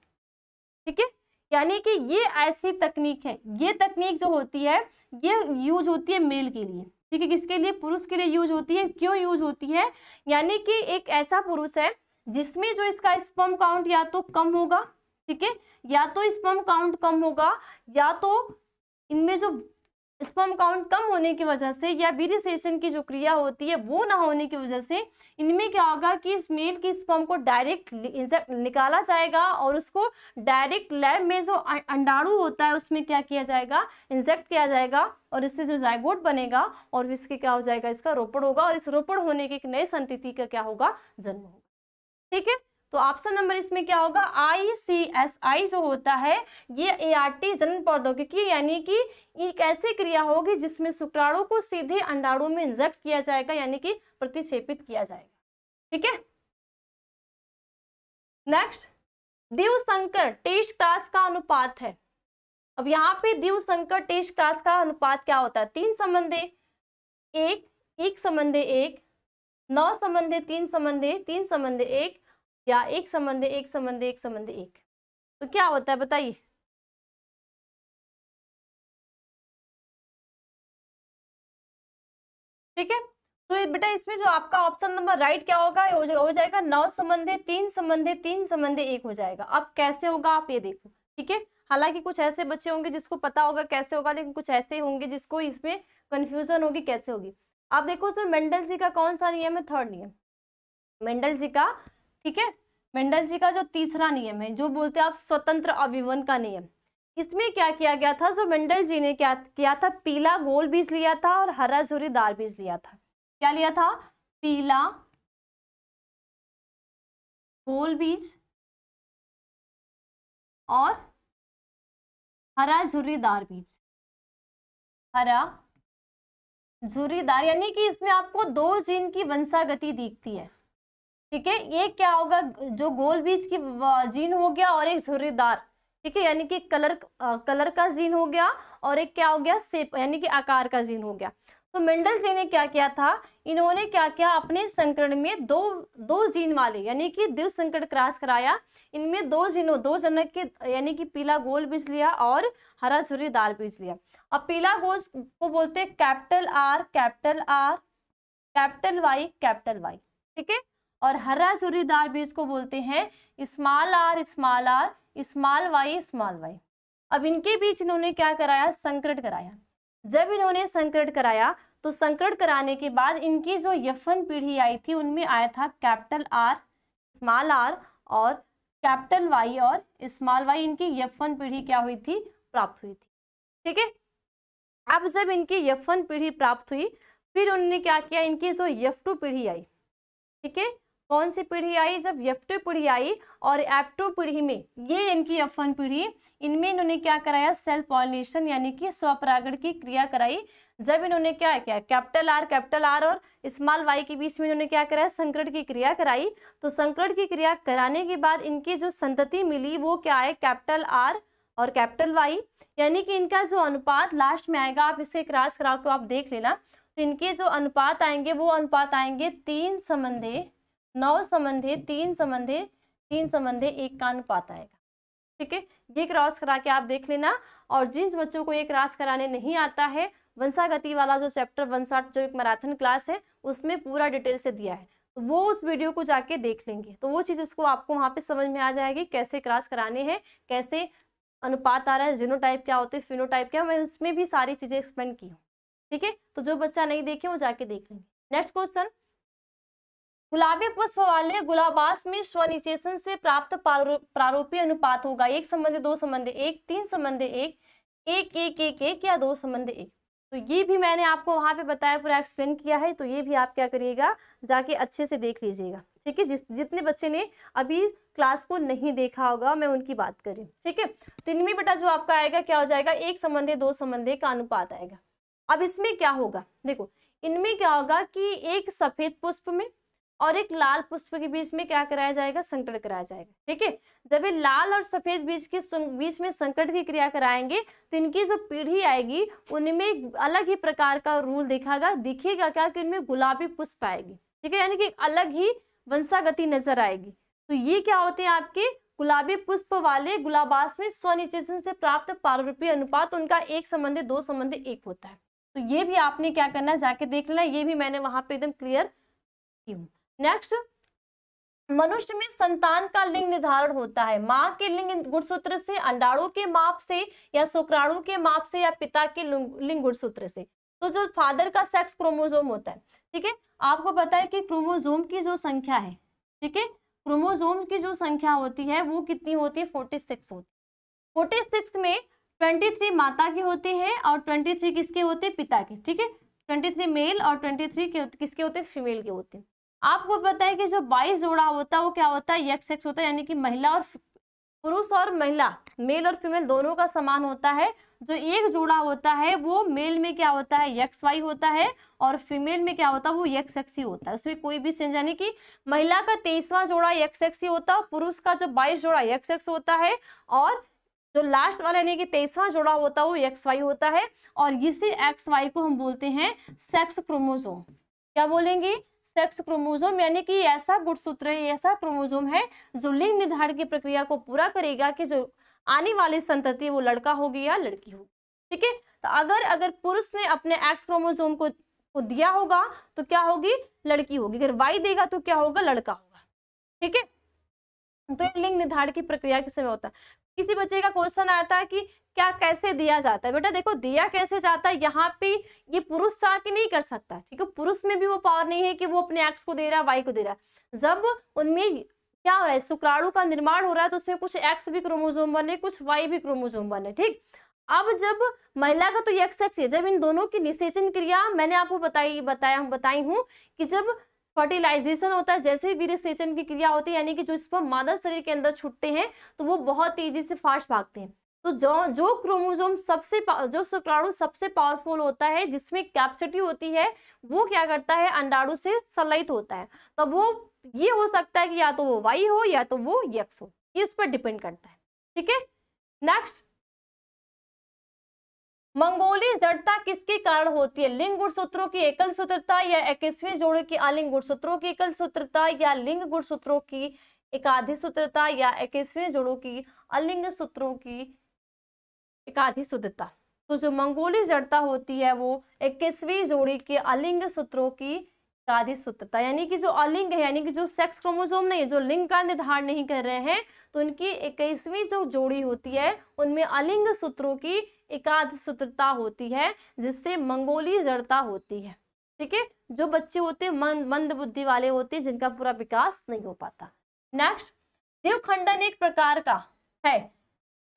ठीक है? यानी कि ये ऐसी तकनीक है। ये तकनीक जो होती है, ये यूज़ होती है मेल के लिए। ठीक है, किसके लिए? पुरुष के लिए यूज़ होती है। क्यों यूज़ होती है? यानी कि एक ऐसा पुरुष है, जिसमें जो इसका स्पम काउंट या तो कम होगा, ठीक है? या तो स्पम काउंट कम होगा, या तो इनमें जो स्पर्म काउंट कम होने की वजह से या वीरिसेशन की जो क्रिया होती है, वो ना होने की वजह से इनमें क्या होगा कि इस मेल की स्पर्म को डायरेक्ट निकाला जाएगा और उसको डायरेक्ट लैब में जो अंडाणु होता है, उसमें क्या किया जाएगा? इंजेक्ट किया जाएगा और इससे जो जायगोट बनेगा और इसके क्या हो जाएगा? इसका रोपड़ होगा और इस रोपड़ होने के एक नए संतिथि का क्या होगा? जन्म होगा। ठीक है? तो ऑप्शन नंबर इसमें क्या होगा? आई सी एस आई जो होता है, ये ए आर टी जनन प्रौद्योगिकी यानी कि एक ऐसी क्रिया होगी जिसमें शुक्राणु को सीधे अंडाणु में इंजेक्ट किया जाएगा, यानी कि प्रतिक्षेपित किया जाएगा। ठीक है? नेक्स्ट दिव संकर टेस्ट क्लास का अनुपात है। अब यहाँ पे दिव संकर टेस्ट क्लास का अनुपात क्या होता है? तीन संबंधे एक एक संबंधे एक, नौ संबंधे तीन संबंधे तीन संबंधे एक या एक संबंध एक संबंध एक संबंध एक। तो क्या होता है बताइए? ठीक है? तो बेटा इसमें जो आपका ऑप्शन नंबर राइट क्या होगा? हो जाएगा नौ संबंधे तीन संबंधे तीन संबंधे एक हो जाएगा। अब कैसे होगा आप ये देखो, ठीक है? हालाँकि कुछ ऐसे बच्चे होंगे जिसको पता होगा कैसे होगा, लेकिन कुछ ऐसे होंगे जिसको इसमें कंफ्यूजन होगी, कैसे होगी? आप देखो सर, मेंडल जी का कौन सा नियम है? थर्ड नियम। मेंडल जी का ठीक है? मेंडल जी का जो तीसरा नियम है, जो बोलते हैं आप स्वतंत्र अभिवन का नियम, इसमें क्या किया गया था? जो मेंडल जी ने क्या किया था? पीला गोल बीज लिया था और हरा दार बीज लिया था। क्या लिया था? पीला गोल बीज और हरा झुर्रीदार बीज। हरा झुर्रीदार यानी कि इसमें आपको दो जीन की वंशागति दिखती है। ठीक है? ये क्या होगा? जो गोल बीज की जीन हो गया और एक झुर्रीदार। ठीक है? यानी कि कलर आ, कलर का जीन हो गया और एक क्या हो गया? सेप यानी कि आकार का जीन हो गया। तो मेंडल जी ने क्या किया था? इन्होंने क्या किया? अपने संकरण में दो दो जीन वाले यानी कि दिव संकट क्रॉस कराया। इनमें दो जीनों दो जनक के यानी कि पीला गोल बीज लिया और हरा झुर्रीदार बीज लिया। अब पीला गोल को बोलते capital R capital R capital Y capital Y. ठीक है? और हरा चूरीदार बीज को बोलते हैं small R small R small Y small Y. अब इनके बीच इन्होंने क्या कराया? संकट कराया। जब इन्होंने संकट कराया तो संकट कराने के बाद इनकी जो यफन पीढ़ी आई थी, उनमें आया था कैपिटल आर स्मॉल आर और कैपिटल वाई और स्मॉल वाई। इनकी यफन पीढ़ी क्या हुई थी? प्राप्त हुई थी। ठीक है? अब जब इनकी यफन पीढ़ी प्राप्त हुई, फिर उन्होंने क्या किया? इनकी जो यफ पीढ़ी आई, ठीक है? कौन सी पीढ़ी आई? जब एफ़ पीढ़ी आई और एफ़ पीढ़ी में, ये इनकी एफ़ पीढ़ी, इनमें इन्होंने क्या कराया? सेल्फ पॉलिनेशन यानी कि स्वपरागण की क्रिया कराई। जब इन्होंने क्या किया? कैपिटल आर कैपिटल आर और स्मॉल वाई के बीच में इन्होंने क्या कराया? संकरण की क्रिया कराई। तो संकरण की क्रिया कराने के बाद इनकी जो संतति मिली, वो क्या है? कैपिटल आर और कैपिटल वाई। यानी कि इनका जो अनुपात लास्ट में आएगा, आप इसे क्रॉस करा के आप देख लेना। तो इनके जो अनुपात आएँगे, वो अनुपात आएँगे तीन संबंधे नौ संबंधे, तीन संबंधे तीन संबंधे एक का अनुपात आएगा। ठीक है? ये क्रॉस करा के आप देख लेना और जिन बच्चों को ये क्रॉस कराने नहीं आता है, वंशागति वाला जो चैप्टर वंशाट जो एक मैराथन क्लास है, उसमें पूरा डिटेल से दिया है। तो वो उस वीडियो को जाके देख लेंगे। तो वो चीज़ उसको आपको वहाँ पे समझ में आ जाएगी कैसे क्रॉस कराने हैं, कैसे अनुपात आ रहा है जीनोटाइप क्या होते हैं फिनोटाइप क्या, मैं उसमें भी सारी चीज़ें एक्सप्लेन की हूँ। ठीक है? तो जो बच्चा नहीं देखे, वो जाके देख लेंगे। नेक्स्ट क्वेश्चन गुलाबी पुष्प वाले गुलाबास में स्वनिचेशन से प्राप्त प्रारूपी अनुपात होगा। एक संबंध, दो संबंध, एक, तीन संबंध, एक एक एक एक एक या दो संबंध, एक। तो ये भी मैंने आपको वहाँ पे बताया, पूरा एक्सप्लेन किया है। तो ये भी आप क्या करिएगा, जाके अच्छे से देख लीजिएगा। ठीक है? जिस, जितने बच्चे ने अभी क्लास को नहीं देखा होगा, मैं उनकी बात करी ठीक है? तो इनमें बेटा जो आपका आएगा, क्या हो जाएगा? एक संबंधे, दो संबंधे का अनुपात आएगा। अब इसमें क्या होगा? देखो, इनमें क्या होगा कि एक सफ़ेद पुष्प में और एक लाल पुष्प के बीच में क्या कराया जाएगा? संकट कराया जाएगा। ठीक है? जब ये लाल और सफ़ेद बीज के बीच में संकट की क्रिया कराएँगे तो इनकी जो पीढ़ी आएगी, उनमें अलग ही प्रकार का रूल दिखागा, दिखेगा क्या कि उनमें गुलाबी पुष्प आएगी। ठीक है? यानी कि अलग ही वंशागति नज़र आएगी। तो ये क्या होते हैं आपके? गुलाबी पुष्प वाले गुलाबास में स्वनिचेतन से प्राप्त पाररूपी अनुपात, उनका एक संबंध, दो संबंध एक होता है। तो ये भी आपने क्या करना है? जाके देख लेना। ये भी मैंने वहाँ पे एकदम क्लियर की हूँ। नेक्स्ट मनुष्य में संतान का लिंग निर्धारण होता है। माँ के लिंग गुणसूत्र से, अंडाणु के माप से, या शुक्राणु के माप से, या पिता के लिंग गुणसूत्र से। तो जो फादर का सेक्स क्रोमोजोम होता है, ठीक है? आपको पता है कि क्रोमोजोम की जो संख्या है, ठीक है? क्रोमोजोम की जो संख्या होती है, वो कितनी होती है? फोर्टी सिक्स होती है। फोर्टी सिक्स में ट्वेंटी थ्री माता के होते हैं और ट्वेंटी थ्री किसके होते हैं? पिता के, ठीक है? ट्वेंटी थ्री मेल और ट्वेंटी थ्री किसके होते हैं? फीमेल के होते हैं। आपको पता है कि जो बाईस जोड़ा होता है, वो क्या होता है? यक्स एक्स होता है, यानी कि महिला और पुरुष और महिला, मेल और फीमेल दोनों का समान होता है। जो एक जोड़ा होता है, वो मेल में क्या होता है? यक्स वाई होता है और फीमेल में क्या होता है? वो यक्स एक्स ही होता है। उसमें कोई भी चेंज यानी कि महिला का तेईसवा जोड़ा यक्स एक्स ही होता है पुरुष का जो बाईस जोड़ा यक्स एक्स होता है और जो लास्ट वाला यानी कि तेईसवा जोड़ा होता है, वो एक्स वाई होता है और इसी एक्स वाई को हम बोलते हैं सेक्स क्रोमोजोम क्या बोलेंगे? सेक्स क्रोमोजोम यानी कि ऐसा गुणसूत्र ऐसा क्रोमोजोम है जो लिंग निर्धारण की प्रक्रिया को पूरा करेगा कि जो आने वाली संतति वो लड़का होगी या लड़की होगी। ठीक है? तो अगर अगर पुरुष ने अपने एक्स क्रोमोजोम को, को दिया होगा तो क्या होगी? लड़की होगी। अगर वाई देगा तो क्या होगा? लड़का होगा। ठीक है? तो लिंग निर्धारण की प्रक्रिया किस समय होता है? किसी बच्चे का क्वेश्चन आया था कि क्या कैसे दिया जाता है? बेटा देखो, दिया कैसे जाता है? यहाँ पे ये पुरुष चाह के नहीं कर सकता, ठीक है? पुरुष में भी वो पावर नहीं है कि वो अपने एक्स को दे रहा है वाई को दे रहा है। जब उनमें क्या हो रहा है, शुक्राणु का निर्माण हो रहा है तो उसमें कुछ एक्स भी क्रोमोजोम बने, कुछ वाई भी क्रोमोजोम बने, ठीक? अब जब महिला का तो एक्स एक्स है, जब इन दोनों की निषेचन क्रिया मैंने आपको बताई, बताया, बताई हूँ कि जब फर्टिलाइजेशन होता है, जैसे ही वीरसेचन की क्रिया होती है, यानी कि जो स्पर्म मादा शरीर के अंदर छुटते हैं तो वो बहुत तेज़ी से फास्ट भागते हैं। तो जो जो क्रोमोजोम सबसे जो शुक्राणु सबसे पावरफुल होता है, जिसमें कैप्सिटी होती है, वो क्या करता है? अंडाणु से सलाहित होता है। तो वो, ये हो सकता है कि या तो वो वाई हो या तो वो यक्स हो। ये इस पर डिपेंड करता है। ठीक है? नेक्स्ट मंगोली जड़ता किसके कारण होती है? लिंग गुणसूत्रों की एकल सूत्रता या इक्कीसवीं जोड़े की अलिंग गुणसूत्रों की एकल सूत्रता या लिंग गुणसूत्रों की एकाधि सूत्रता या इक्कीसवें जोड़ों की अलिंग सूत्रों की एकाधि शुद्धता। तो जो मंगोली जड़ता होती है, वो इक्कीसवीं जोड़ी के अलिंग सूत्रों की एकाधि सूत्रता यानी कि जो अलिंग है, यानी कि जो सेक्स क्रोमोजोम नहीं जो लिंग का निर्धारण नहीं कर रहे हैं तो उनकी इक्कीसवीं जो जोड़ी होती है, उनमें अलिंग सूत्रों की एकाध सूत्रता होती है, जिससे मंगोली जड़ता होती है। ठीक है? जो बच्चे होते हैं मंद बुद्धि वाले होते जिनका पूरा विकास नहीं हो पाता। नेक्स्ट देवखंडन एक प्रकार का है।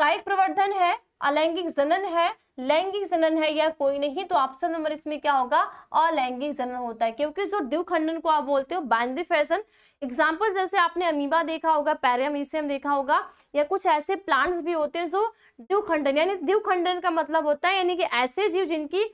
कायिक प्रवर्धन है, अलैंगिक जनन है। लैंगिक जनन है या कोई नहीं तो ऑप्शन नंबर इसमें क्या होगा? अलैंगिक जनन होता है, क्योंकि जो द्विखंडन को आप बोलते हो बाइनरी फ़ैशन एग्ज़ाम्पल जैसे आपने अमीबा देखा होगा पैरामीसियम देखा होगा, या कुछ ऐसे प्लांट्स भी होते हैं जो द्विखंडन यानी द्विखंडन का मतलब होता है, यानी कि ऐसे जीव जिनकी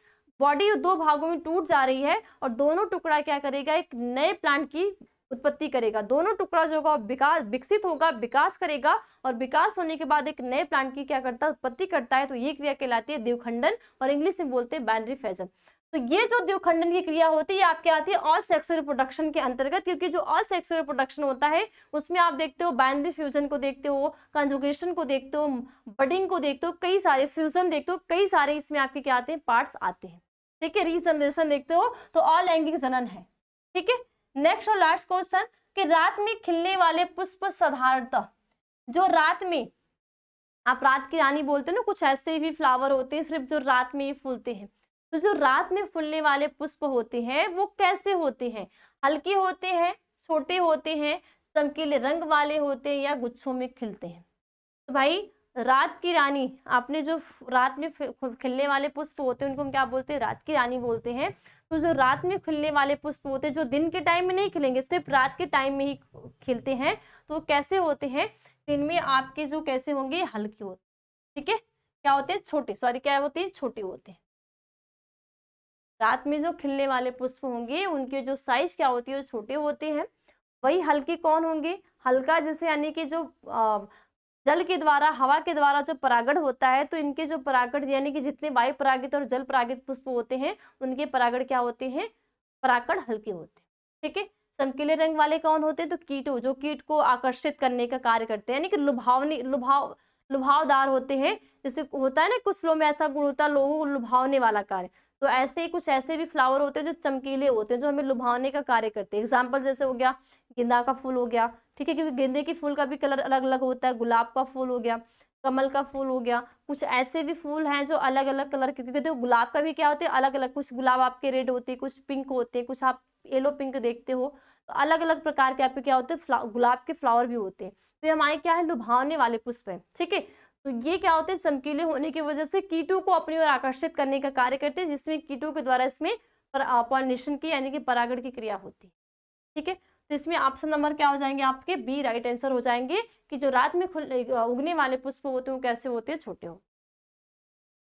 बॉडी दो भागों में टूट जा रही है, और दोनों टुकड़ा क्या करेगा, एक नए प्लांट की उत्पत्ति करेगा। दोनों टुकड़ा जो होगा विकास, विकसित होगा, विकास करेगा और विकास होने के बाद एक नए प्लांट की क्या करता है? उत्पत्ति करता है तो ये क्रिया कहलाती है द्विखंडन और इंग्लिश में बोलते हैं बैनरी फैजन तो ये जो द्विखंडन की क्रिया होती है आपके आती है ऑल सेक्सुअल के अंतर्गत, क्योंकि जो ऑल सेक्सुअल होता है, उसमें आप देखते हो बाइनरी फ्यूजन को देखते हो कंजुगेशन को देखते हो बडिंग को देखते हो, कई सारे फ्यूजन देखते हो, कई सारे इसमें आपके क्या आते हैं? पार्ट्स आते हैं। ठीक है रीजनरेशन देखते हो तो ऑल जनन है। ठीक है? नेक्स्ट और लास्ट क्वेश्चन कि रात में खिलने वाले पुष्प साधारणतः, जो रात में, आप रात की रानी बोलते हैं ना, कुछ ऐसे भी फ्लावर होते हैं, सिर्फ़ जो रात में ही फूलते हैं। तो जो रात में फूलने वाले पुष्प होते हैं, वो कैसे होते हैं? हल्के होते हैं, छोटे होते हैं चमकीले रंग वाले होते हैं या गुच्छों में खिलते हैं? तो भाई, रात की रानी, आपने जो रात में खिलने वाले पुष्प होते हैं, उनको हम क्या बोलते हैं? रात की रानी बोलते हैं। तो जो रात में खिलने वाले पुष्प होते हैं, जो दिन के टाइम में नहीं खिलेंगे, सिर्फ़ रात के टाइम में ही खिलते हैं तो कैसे होते हैं? दिन में आपके जो कैसे होंगे? हल्के होते ठीक है? क्या होते हैं? छोटे सॉरी क्या होते हैं? छोटे होते हैं। रात में जो खिलने वाले पुष्प होंगे, उनके जो साइज़ क्या होती है? वो छोटे होते हैं। वही हल्के कौन होंगे? हल्का जैसे यानी कि जो जल के द्वारा, हवा के द्वारा जो परागण होता है तो इनके जो परागण यानी कि जितने वायु परागित और जल परागित पुष्प होते हैं, उनके परागण क्या होते हैं? परागण हल्के होते हैं। ठीक है? चमकीले रंग वाले कौन होते हैं? तो कीटो, जो कीट को आकर्षित करने का कार्य करते हैं, यानी कि लुभावनी, लुभाव, लुभावदार होते हैं। जैसे होता है ना, कुछ लोग में ऐसा गुण होता है, लोगों को लुभावने वाला कार्य। तो ऐसे ही कुछ ऐसे भी फ्लावर होते हैं जो चमकीले होते हैं, जो हमें लुभावने का कार्य करते हैं। एग्ज़ाम्पल जैसे हो गया, गेंदा का फूल हो गया, ठीक है? क्योंकि गेंदे के फूल का भी कलर अलग अलग होता है, गुलाब का फूल हो गया, कमल का फूल हो गया, कुछ ऐसे भी फूल हैं जो अलग अलग कलर के, क्योंकि देखो गुलाब का भी क्या होते हैं अलग अलग कुछ गुलाब आपके रेड होते हैं, कुछ पिंक होते हैं, कुछ आप येलो पिंक देखते हो तो अलग अलग प्रकार के आपके क्या होते हैं गुलाब के फ्लावर भी होते हैं। तो ये हमारे क्या है लुभावने वाले पुष्प है, ठीक है? तो ये क्या होते हैं? चमकीले होने की वजह से कीटों को अपनी ओर आकर्षित करने का कार्य करते हैं, जिसमें कीटों के द्वारा इसमें पॉलिनेशन की, यानी कि परागण की क्रिया होती है। ठीक है? तो इसमें ऑप्शन नंबर क्या हो जाएँगे आपके? बी, राइट आंसर हो जाएँगे कि जो रात में उगने वाले पुष्प होते हैं, वो कैसे होते हैं? छोटे हो।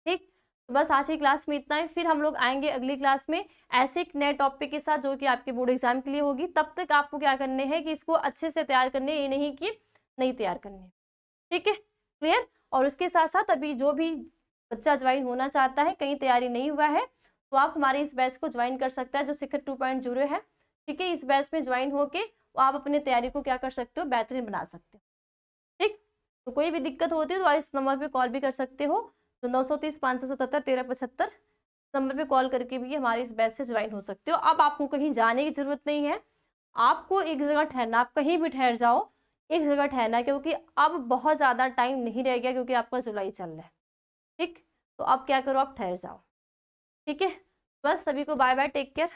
ठीक? तो बस आज की क्लास में इतना ही। फिर हम लोग आएँगे अगली क्लास में ऐसे एक नए टॉपिक के साथ, जो कि आपके बोर्ड एग्ज़ाम के लिए होगी। तब तक आपको क्या करने हैं कि इसको अच्छे से तैयार करने ये नहीं कि नहीं तैयार करने ठीक है? क्लियर? और उसके साथ साथ अभी जो भी बच्चा ज्वाइन होना चाहता है, कहीं तैयारी नहीं हुआ है तो आप हमारे इस बैच को ज्वाइन कर सकते हैं, जो शिखर टू पॉइंट ज़ीरो है। ठीक है, इस बैच में ज्वाइन होके आप अपने तैयारी को क्या कर सकते हो, बेहतरीन बना सकते हो। ठीक? तो कोई भी दिक्कत होती है तो आप इस नंबर पर कॉल भी कर सकते हो तो नौ सौ तीस, पाँच सौ सतहत्तर, तेरह पचहत्तर नंबर पे कॉल करके भी हमारे इस बैच से ज्वाइन हो सकते हो। अब आपको कहीं जाने की ज़रूरत नहीं है। आपको एक जगह ठहरना, आप कहीं भी ठहर जाओ एक जगह ठहरना क्योंकि अब बहुत ज़्यादा टाइम नहीं रह गया क्योंकि आपका जुलाई चल रहा है। ठीक? तो अब क्या करो? आप ठहर जाओ। ठीक है? बस सभी को बाय बाय टेक केयर